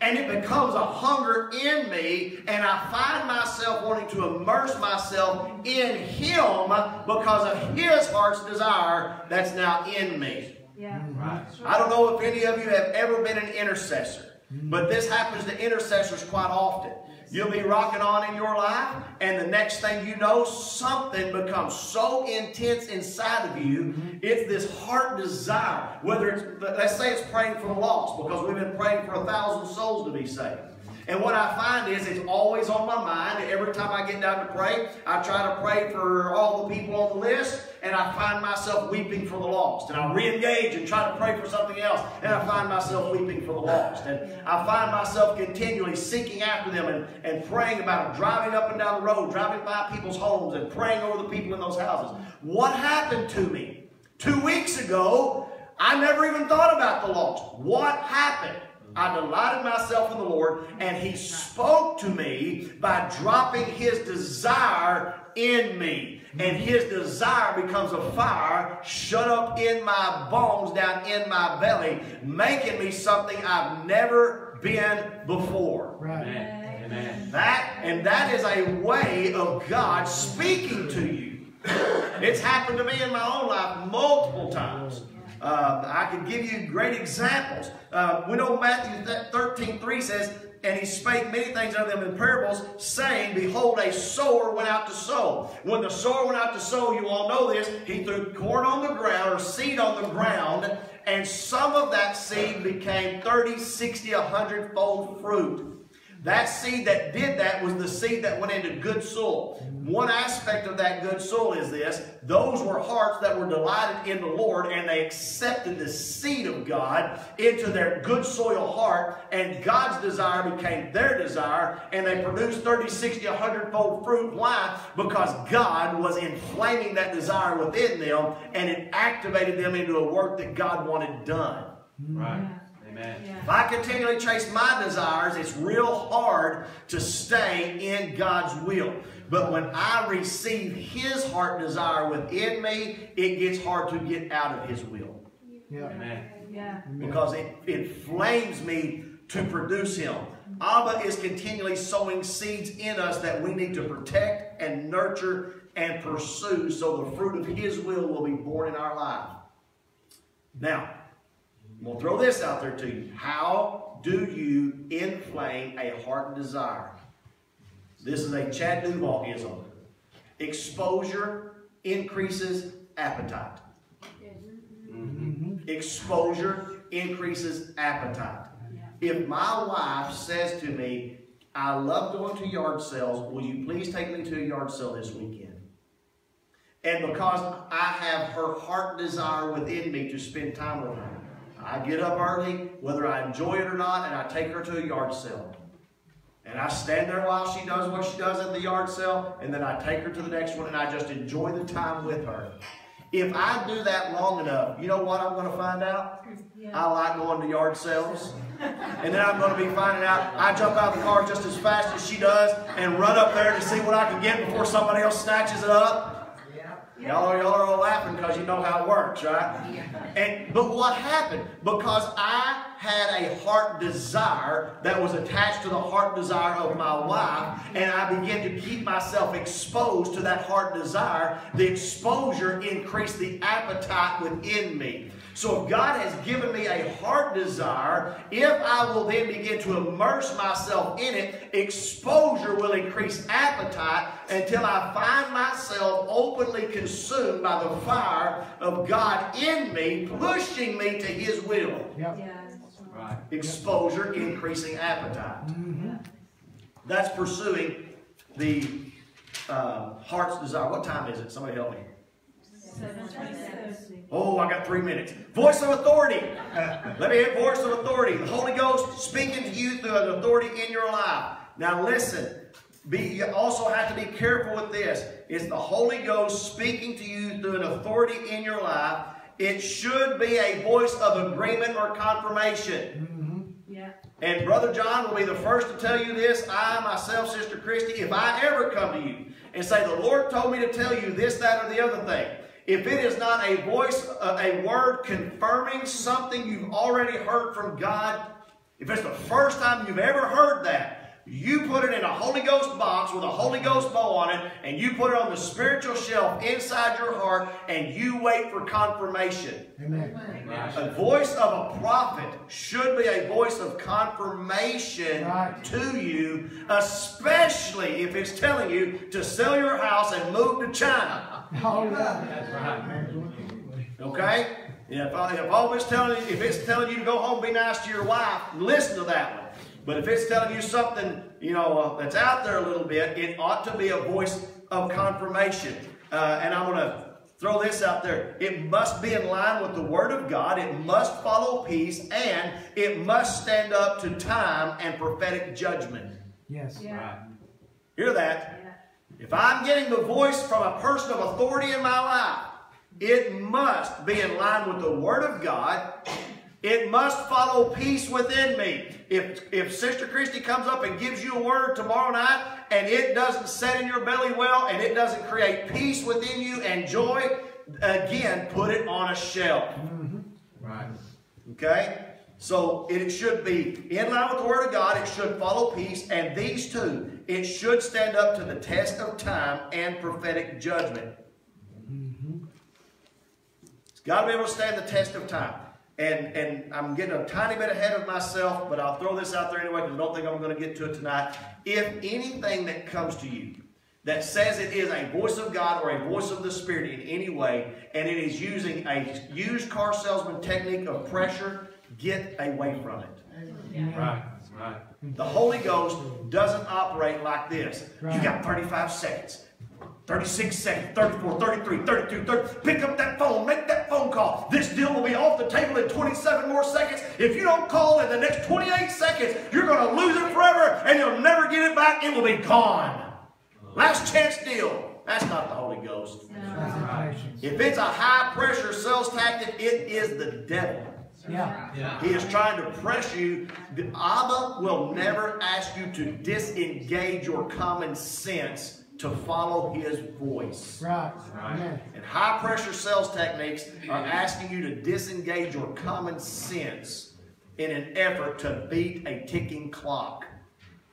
And it becomes a hunger in me, and I find myself wanting to immerse myself in him because of his heart's desire that's now in me. Yeah. Right. I don't know if any of you have ever been an intercessor, but this happens to intercessors quite often. You'll be rocking on in your life, and the next thing you know, something becomes so intense inside of you. Mm-hmm. It's this heart desire. Whether it's, let's say it's praying for the lost, because we've been praying for a thousand souls to be saved. And what I find is it's always on my mind. Every time I get down to pray, I try to pray for all the people on the list, and I find myself weeping for the lost. And I re-engage and try to pray for something else, and I find myself weeping for the lost. And I find myself continually seeking after them and, and praying about them, driving up and down the road, driving by people's homes, and praying over the people in those houses. What happened to me? Two weeks ago, I never even thought about the lost. What happened? I delighted myself in the Lord, and He spoke to me by dropping His desire in me. And His desire becomes a fire shut up in my bones, down in my belly, making me something I've never been before. Right. Amen. Amen. That and that is a way of God speaking to you. It's happened to me in my own life multiple times. Uh, I could give you great examples. Uh, we know Matthew 13, 3 says, And he spake many things unto them in parables, saying, Behold, a sower went out to sow. When the sower went out to sow, you all know this, he threw corn on the ground or seed on the ground, and some of that seed became 30, 60, 100 fold fruit. That seed that did that was the seed that went into good soil. One aspect of that good soil is this those were hearts that were delighted in the Lord and they accepted the seed of God into their good soil heart, and God's desire became their desire, and they produced 30, 60, 100 fold fruit. Why? Because God was inflaming that desire within them and it activated them into a work that God wanted done. Right. Amen. If I continually chase my desires, it's real hard to stay in God's will. But when I receive His heart desire within me, it gets hard to get out of His will. Yeah. Amen. Yeah. Because it it flames me to produce Him. Abba is continually sowing seeds in us that we need to protect and nurture and pursue so the fruit of His will will be born in our life. Now, I'm going to throw this out there to you. How do you inflame a heart desire? This is a Chad Duval-ism. Exposure increases appetite. Mm-hmm. Exposure increases appetite. If my wife says to me, I love going to yard sales, will you please take me to a yard sale this weekend? And because I have her heart desire within me to spend time with her, I get up early, whether I enjoy it or not, and I take her to a yard sale. And I stand there while she does what she does at the yard sale, and then I take her to the next one and I just enjoy the time with her. If I do that long enough, you know what I'm going to find out? I like going to yard sales. And then I'm going to be finding out I jump out of the car just as fast as she does and run up there to see what I can get before somebody else snatches it up. Y'all are, y'all are all laughing because you know how it works, right? And but what happened? Because I had a heart desire that was attached to the heart desire of my wife, and I began to keep myself exposed to that heart desire. The exposure increased the appetite within me. So if God has given me a heart desire, if I will then begin to immerse myself in it, exposure will increase appetite until I find myself openly consumed by the fire of God in me, pushing me to His will. Yep. Yeah. Right. Exposure increasing appetite. That's pursuing the uh, heart's desire. What time is it? Somebody help me. Seven twenty-seven. Oh, I got three minutes. Voice of authority. Let me hit voice of authority. The Holy Ghost speaking to you through an authority in your life. Now listen. Be, you also have to be careful with this. It's the Holy Ghost speaking to you through an authority in your life. It should be a voice of agreement or confirmation. Mm-hmm. Yeah. And Brother John will be the first to tell you this. I, myself, Sister Christy, if I ever come to you and say, the Lord told me to tell you this, that, or the other thing, if it is not a voice, uh, a word confirming something you've already heard from God, if it's the first time you've ever heard that, you put it in a Holy Ghost box with a Holy Ghost bow on it, and you put it on the spiritual shelf inside your heart, and you wait for confirmation. Amen. A voice of a prophet should be a voice of confirmation Right. to you, especially if it's telling you to sell your house and move to China. Oh. That's right. Okay? Yeah, if, I, if all it's telling you, if it's telling you to go home, be nice to your wife, listen to that one. But if it's telling you something, you know, uh, that's out there a little bit, it ought to be a voice of confirmation. Uh, and I'm going to throw this out there. It must be in line with the Word of God. It must follow peace, and it must stand up to time and prophetic judgment. Yes. Yeah. Right. Hear that? Yeah. If I'm getting the voice from a person of authority in my life, it must be in line with the Word of God. It must follow peace within me. If, if Sister Christy comes up and gives you a word tomorrow night and it doesn't set in your belly well and it doesn't create peace within you and joy, again, put it on a shelf. Mm-hmm. Right. Okay? So it should be in line with the Word of God, it should follow peace, and these two, it should stand up to the test of time and prophetic judgment. Mm-hmm. It's got to be able to stand the test of time. And, and I'm getting a tiny bit ahead of myself, but I'll throw this out there anyway because I don't think I'm going to get to it tonight. If anything that comes to you that says it is a voice of God or a voice of the Spirit in any way, and it is using a used car salesman technique of pressure, get away from it. Right. Right. The Holy Ghost doesn't operate like this. Right. You got 35 seconds, 36 seconds, 34, 33, 32, 30. Pick up that phone, make that phone call. This deal will be off the table in 27 more seconds. If you don't call in the next 28 seconds, you're going to lose it forever and you'll never get it back. It will be gone. Last chance deal. That's not the Holy Ghost. That's. If it's a high pressure sales tactic, it is the devil. Yeah. Yeah. He is trying to press you. The Abba will never ask you to disengage your common sense to follow his voice. Right. Right. Amen. And high pressure sales techniques are asking you to disengage your common sense in an effort to beat a ticking clock.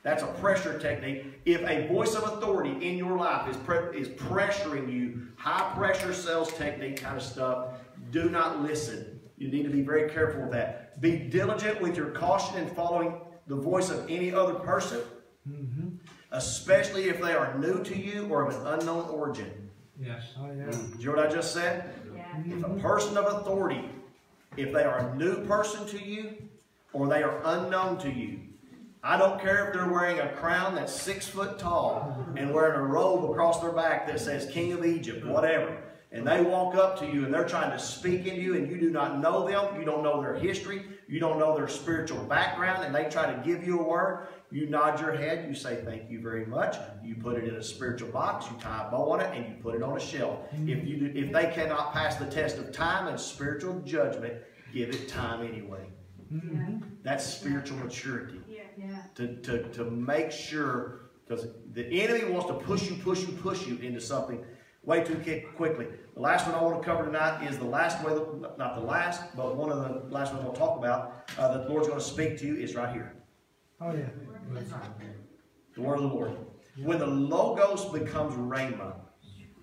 That's a pressure technique. If a voice of authority in your life is, pre- is pressuring you, high pressure sales technique kind of stuff, do not listen. You need to be very careful with that. Be diligent with your caution in following the voice of any other person. Mm-hmm. Especially if they are new to you or of an unknown origin. Yes. Oh, yeah. Mm. Did you hear what I just said? Yeah. If a person of authority, if they are a new person to you or they are unknown to you, I don't care if they're wearing a crown that's six foot tall and wearing a robe across their back that says King of Egypt, whatever. And they walk up to you and they're trying to speak into you and you do not know them, you don't know their history, you don't know their spiritual background, and they try to give you a word. You nod your head, you say thank you very much. You put it in a spiritual box, you tie a bow on it, and you put it on a shelf. If you if they cannot pass the test of time and spiritual judgment, give it time anyway. Yeah. That's spiritual maturity. Yeah. Yeah. To, to, to make sure, because the enemy wants to push you, push you, push you into something way too quickly. The last one I want to cover tonight is the last way, not the last, but one of the last ones I'll talk about uh, that the Lord's going to speak to you is right here. Oh, yeah. The word of the Lord. When the Logos becomes Rhema.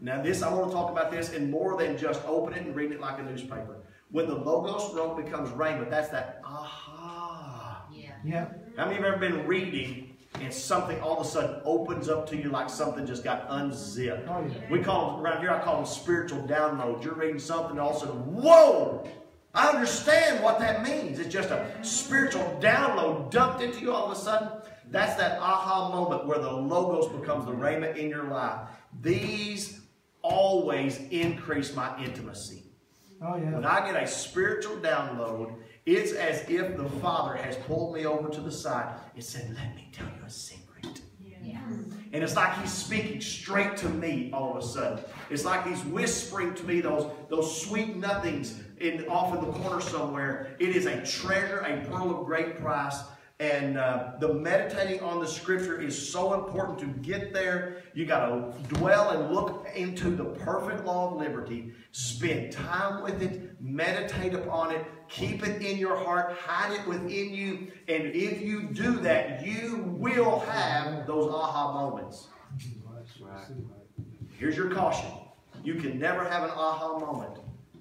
Now, this, I want to talk about this in more than just open it and read it like a newspaper. When the Logos becomes Rhema, that's that aha. Yeah. How many of you have ever been reading and something all of a sudden opens up to you like something just got unzipped? Oh, yeah. We call them, around here, I call them spiritual downloads. You're reading something and all of a sudden, whoa! I understand what that means. It's just a spiritual download dumped into you all of a sudden. That's that aha moment where the logos becomes the rhema in your life. These always increase my intimacy. Oh, When. I get a spiritual download, it's as if the Father has pulled me over to the side and said, Let me tell you a secret. Yeah. And it's like he's speaking straight to me all of a sudden. It's like he's whispering to me those, those sweet nothings in, off in the corner somewhere. It is a treasure, a pearl of great price. And uh, the meditating on the scripture is so important to get there. You got to dwell and look into the perfect law of liberty. Spend time with it. Meditate upon it. Keep it in your heart. Hide it within you. And if you do that, you will have those aha moments. Right. Here's your caution. You can never have an aha moment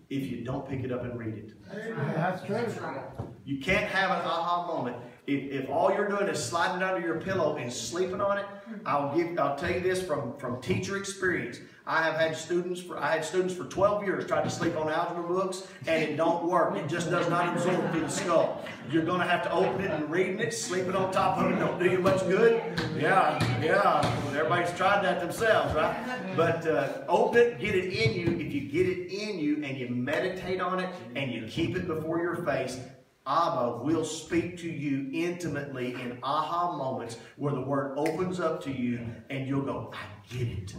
if you don't pick it up and read it. Yeah, that's true. You can't have an aha moment. If, if all you're doing is sliding under your pillow and sleeping on it, I'll give I'll tell you this from, from teacher experience. I have had students for I had students for 12 years try to sleep on algebra books and it don't work. It just does not absorb through the skull. You're gonna have to open it and reading it, sleeping on top of it don't do you much good. Yeah, yeah. Everybody's tried that themselves, right? But uh, open it, get it in you. If you get it in you and you meditate on it and you keep it before your face, Abba will speak to you intimately in aha moments where the word opens up to you and you'll go, I get it.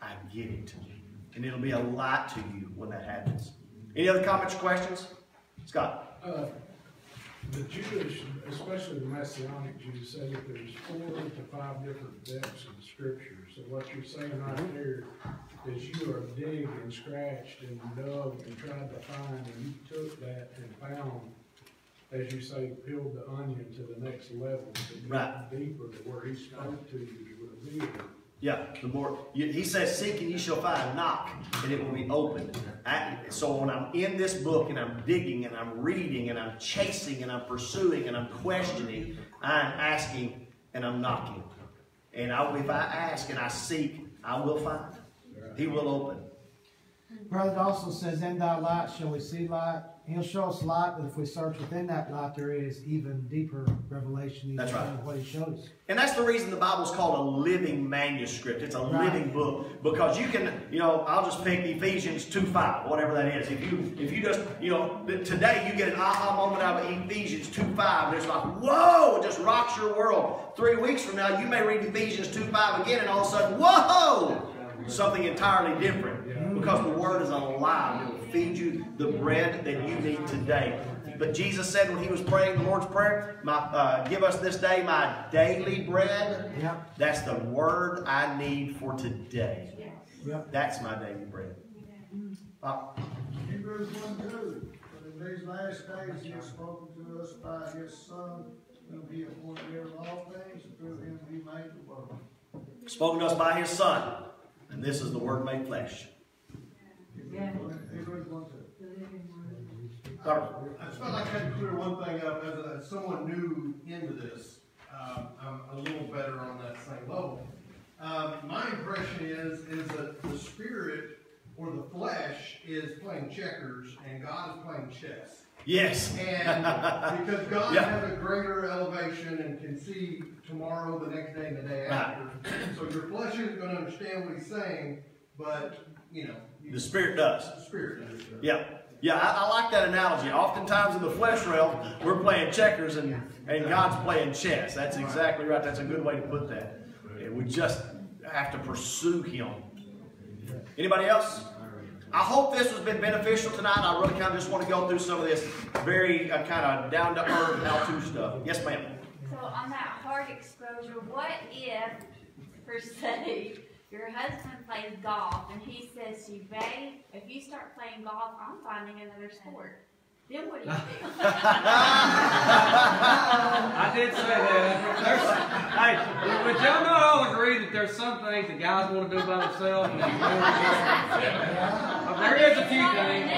I get it. And it'll be a light to you when that happens. Any other comments or questions? Scott. Uh, The Jewish, especially the Messianic Jews, say that there's four to five different depths in Scripture. So what you're saying right there is you are digged and scratched and dug and tried to find, and you took that and found, as you say, peeled the onion to the next level, to dig Right. deeper to where he spoke to you to reveal. Yeah, the more you, he says, "Seek and ye shall find; knock, and it will be opened." I, so when I'm in this book and I'm digging and I'm reading and I'm chasing and I'm pursuing and I'm questioning, I'm asking and I'm knocking. And I, if I ask and I seek, I will find. He will open. Brother also says, In thy light shall we see light. He'll show us light, but if we search within that light, there is even deeper revelation even That's right. in what he showed us. And that's the reason the Bible's called a living manuscript. It's a Right. living book because you can, you know, I'll just pick Ephesians 2 5, whatever that is. If you if you just, you know, today you get an aha moment out of Ephesians 2 5, and it's like, whoa, it just rocks your world. Three weeks from now, you may read Ephesians 2 5 again, and all of a sudden, whoa, something entirely different. Because the Word is alive. It will feed you the bread that you need today. But Jesus said when he was praying the Lord's Prayer, my, uh, give us this day my daily bread. Yep. That's the word I need for today. Yep. That's my daily bread. Uh, Hebrews one two, but in these last days he has spoken to us by his son, whom he appointed heir of all things, and through him he made the world. spoken to us by his Son. And this is the Word made flesh. Yeah. I just felt like I had to clear one thing up. As, as someone new into this, um, I'm a little better on that same level. Um, my impression is is that the spirit or the flesh is playing checkers and God is playing chess. Yes. And because God Yeah. has a greater elevation and can see tomorrow, the next day, and the day after. So your flesh isn't gonna understand what he's saying, but, you know. you- The Spirit does. The spirit understands. Yeah. Yeah, I, I like that analogy. Oftentimes in the flesh realm, we're playing checkers and, and God's playing chess. That's exactly right. That's a good way to put that. And we just have to pursue Him. Anybody else? I hope this has been beneficial tonight. I really kind of just want to go through some of this very uh, kind of down to earth how to stuff. Yes, ma'am. So on that hard exposure, what if, per se, your husband plays golf and he says to you, babe, if you start playing golf, I'm finding another sport. Then what do you do? I did say that. There's, hey, but y'all not all agree that there's some things that guys want to do by themselves and then women There is a few things.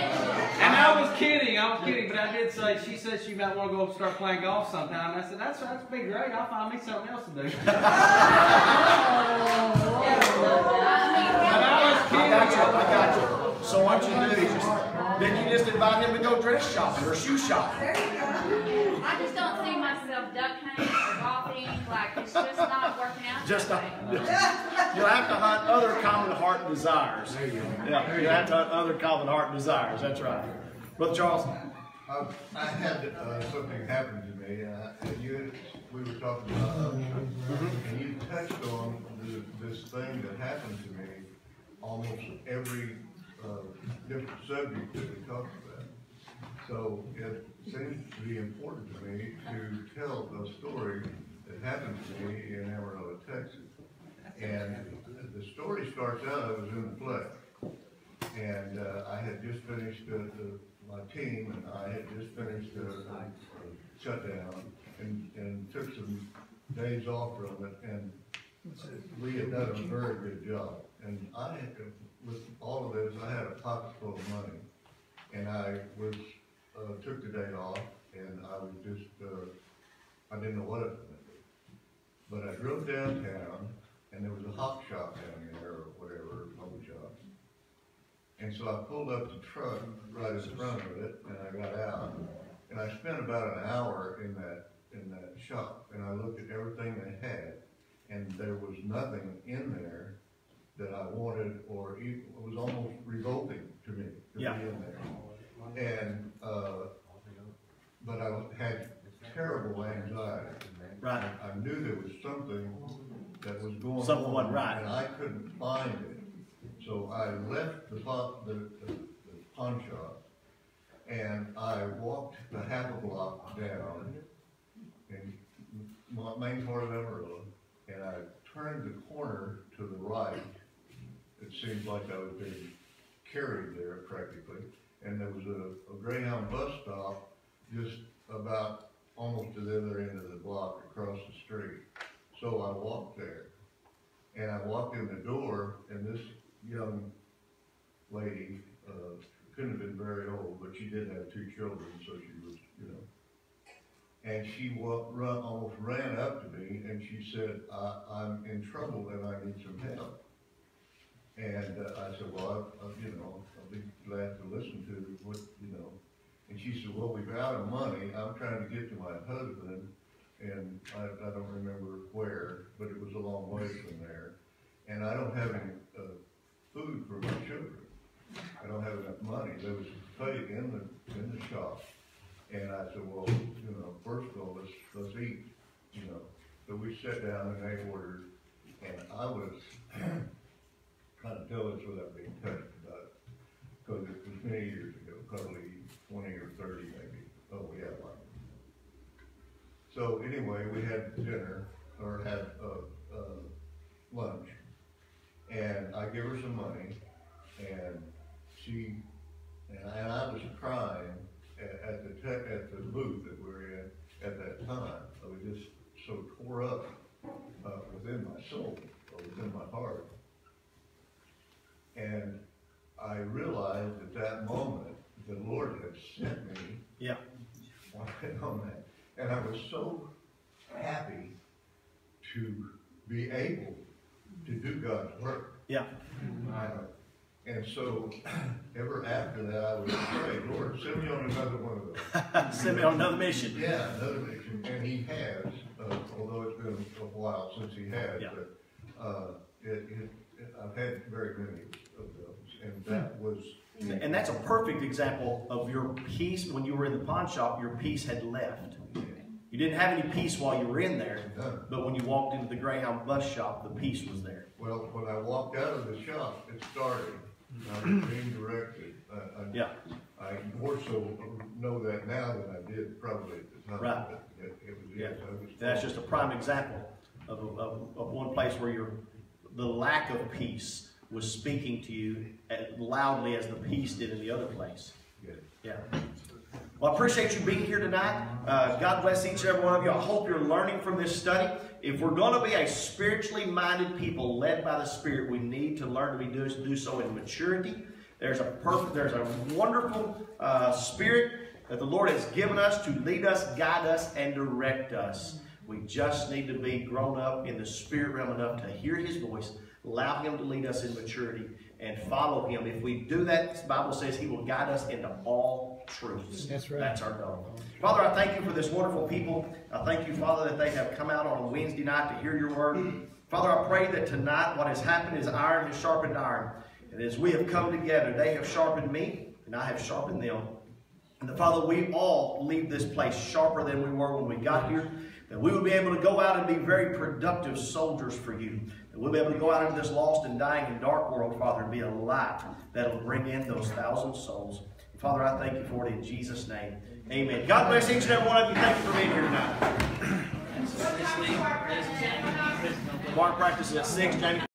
And I was kidding, I was kidding, but I did say, she said she might want to go start playing golf sometime. I said, that's, that's be great, I'll find me something else to do. But I was I got you. I got you. So what you do is just, then you just invite him to go dress shopping or shoe shopping. There you go. I just don't see myself duck hunting or golfing, like, it's just not working out. Just not, way. you'll have to hunt other common heart desires. There you go. Yeah, you'll have to hunt other common heart desires. That's right. Brother Charles. I, I had uh, something happen to me, and, you, we were talking about, and you touched on the, this thing that happened to me, almost every uh, different subject that we talked about. So it seems to be important to me to tell the story that happened to me in Amarillo, Texas. And the story starts out, I was in the play. And uh, I had just finished, uh, the, my team and I had just finished a shutdown and, and took some days off from it. And we had done a very good job. And I, had- to, with all of this, I had a pocket full of money. And I was, uh, took the day off and I was just, uh, I didn't know what it was gonna do. But I drove downtown and there was a hop shop down there or whatever, hobby shop. And so I pulled up the truck right in front of it, and I got out, and I spent about an hour in that, in that shop, and I looked at everything they had, and there was nothing in there that I wanted, or even, it was almost revolting to me to be in there. And, uh, but I had terrible anxiety. Right. I knew there was something that was going on. Something wasn't right. And I couldn't find it. So I left the pawn, the, the, the pawn shop, and I walked the half a block down in my main part of Amarillo, and I turned the corner to the right. It seemed like I was being carried there practically, and there was a, a Greyhound bus stop just about almost to the other end of the block across the street. So I walked there, and I walked in the door, and this young lady, uh, couldn't have been very old, but she did have two children, so she was, you know. And she walked, run, almost ran up to me, and she said, I, I'm in trouble and I need some help. And uh, I said, well, I, I, you know, I'll be glad to listen to what, you know. And she said, well, we've out of money, I'm trying to get to my husband, and I, I don't remember where, but it was a long way from there. And I don't have any, uh, food for my children. I don't have enough money. There was pay in the, in the shop. And I said, well, you know, first of all, let's, let's eat, you know. So we sat down and they ordered, and I was kind of jealous without being touched about it. Cause it was many years ago, probably twenty or thirty maybe. Oh, we had like. So anyway, we had dinner, or had, uh, uh, lunch. And I give her some money, and she, and I, and I was crying at, at the te- at the booth that we we're in at that time. I was just so tore up, uh, within my soul, or within my heart. And I realized at that moment, the Lord had sent me Yeah. on that. And I was so happy to be able to do God's work. Yeah. Uh, And so, ever after that, I would pray, Lord, send me on another one of those. Send me on another mission. Yeah, another mission, and he has, uh, although it's been a while since he has, Yeah. but, uh, it, it, it- I've had very many of those, and that was. And that's a perfect example of your peace, when you were in the pawn shop, your peace had left. You didn't have any peace while you were in there, but when you walked into the Greyhound bus shop, the peace was there. Well, when I walked out of the shop, it started, I was being directed, I, I. Yeah. I more so know that now than I did probably at the time. Right. It, it was, Yeah. That's just a prime example of, of, of one place where your, the lack of peace was speaking to you as loudly as the peace did in the other place. Yeah. Well, I appreciate you being here tonight. Uh, God bless each and every one of you. I hope you're learning from this study. If we're going to be a spiritually minded people led by the Spirit, we need to learn to be do, do so in maturity. There's a perfect, there's a wonderful uh, spirit that the Lord has given us to lead us, guide us, and direct us. We just need to be grown up in the spirit realm enough to hear His voice, allow Him to lead us in maturity, and follow Him. If we do that, the Bible says He will guide us into all truths. That's right. That's our goal. Father, I thank you for this wonderful people. I thank you, Father, that they have come out on a Wednesday night to hear your word. Father, I pray that tonight what has happened is iron has sharpened iron. And as we have come together, they have sharpened me, and I have sharpened them. And the Father, we all leave this place sharper than we were when we got here. That we will be able to go out and be very productive soldiers for you. That we'll be able to go out into this lost and dying and dark world, Father, and be a light that'll bring in those thousand souls. Father, I thank you for it in Jesus' name. Amen. God bless each and every one of you. Thank you for being here tonight. Choir practice at 6, Jamie.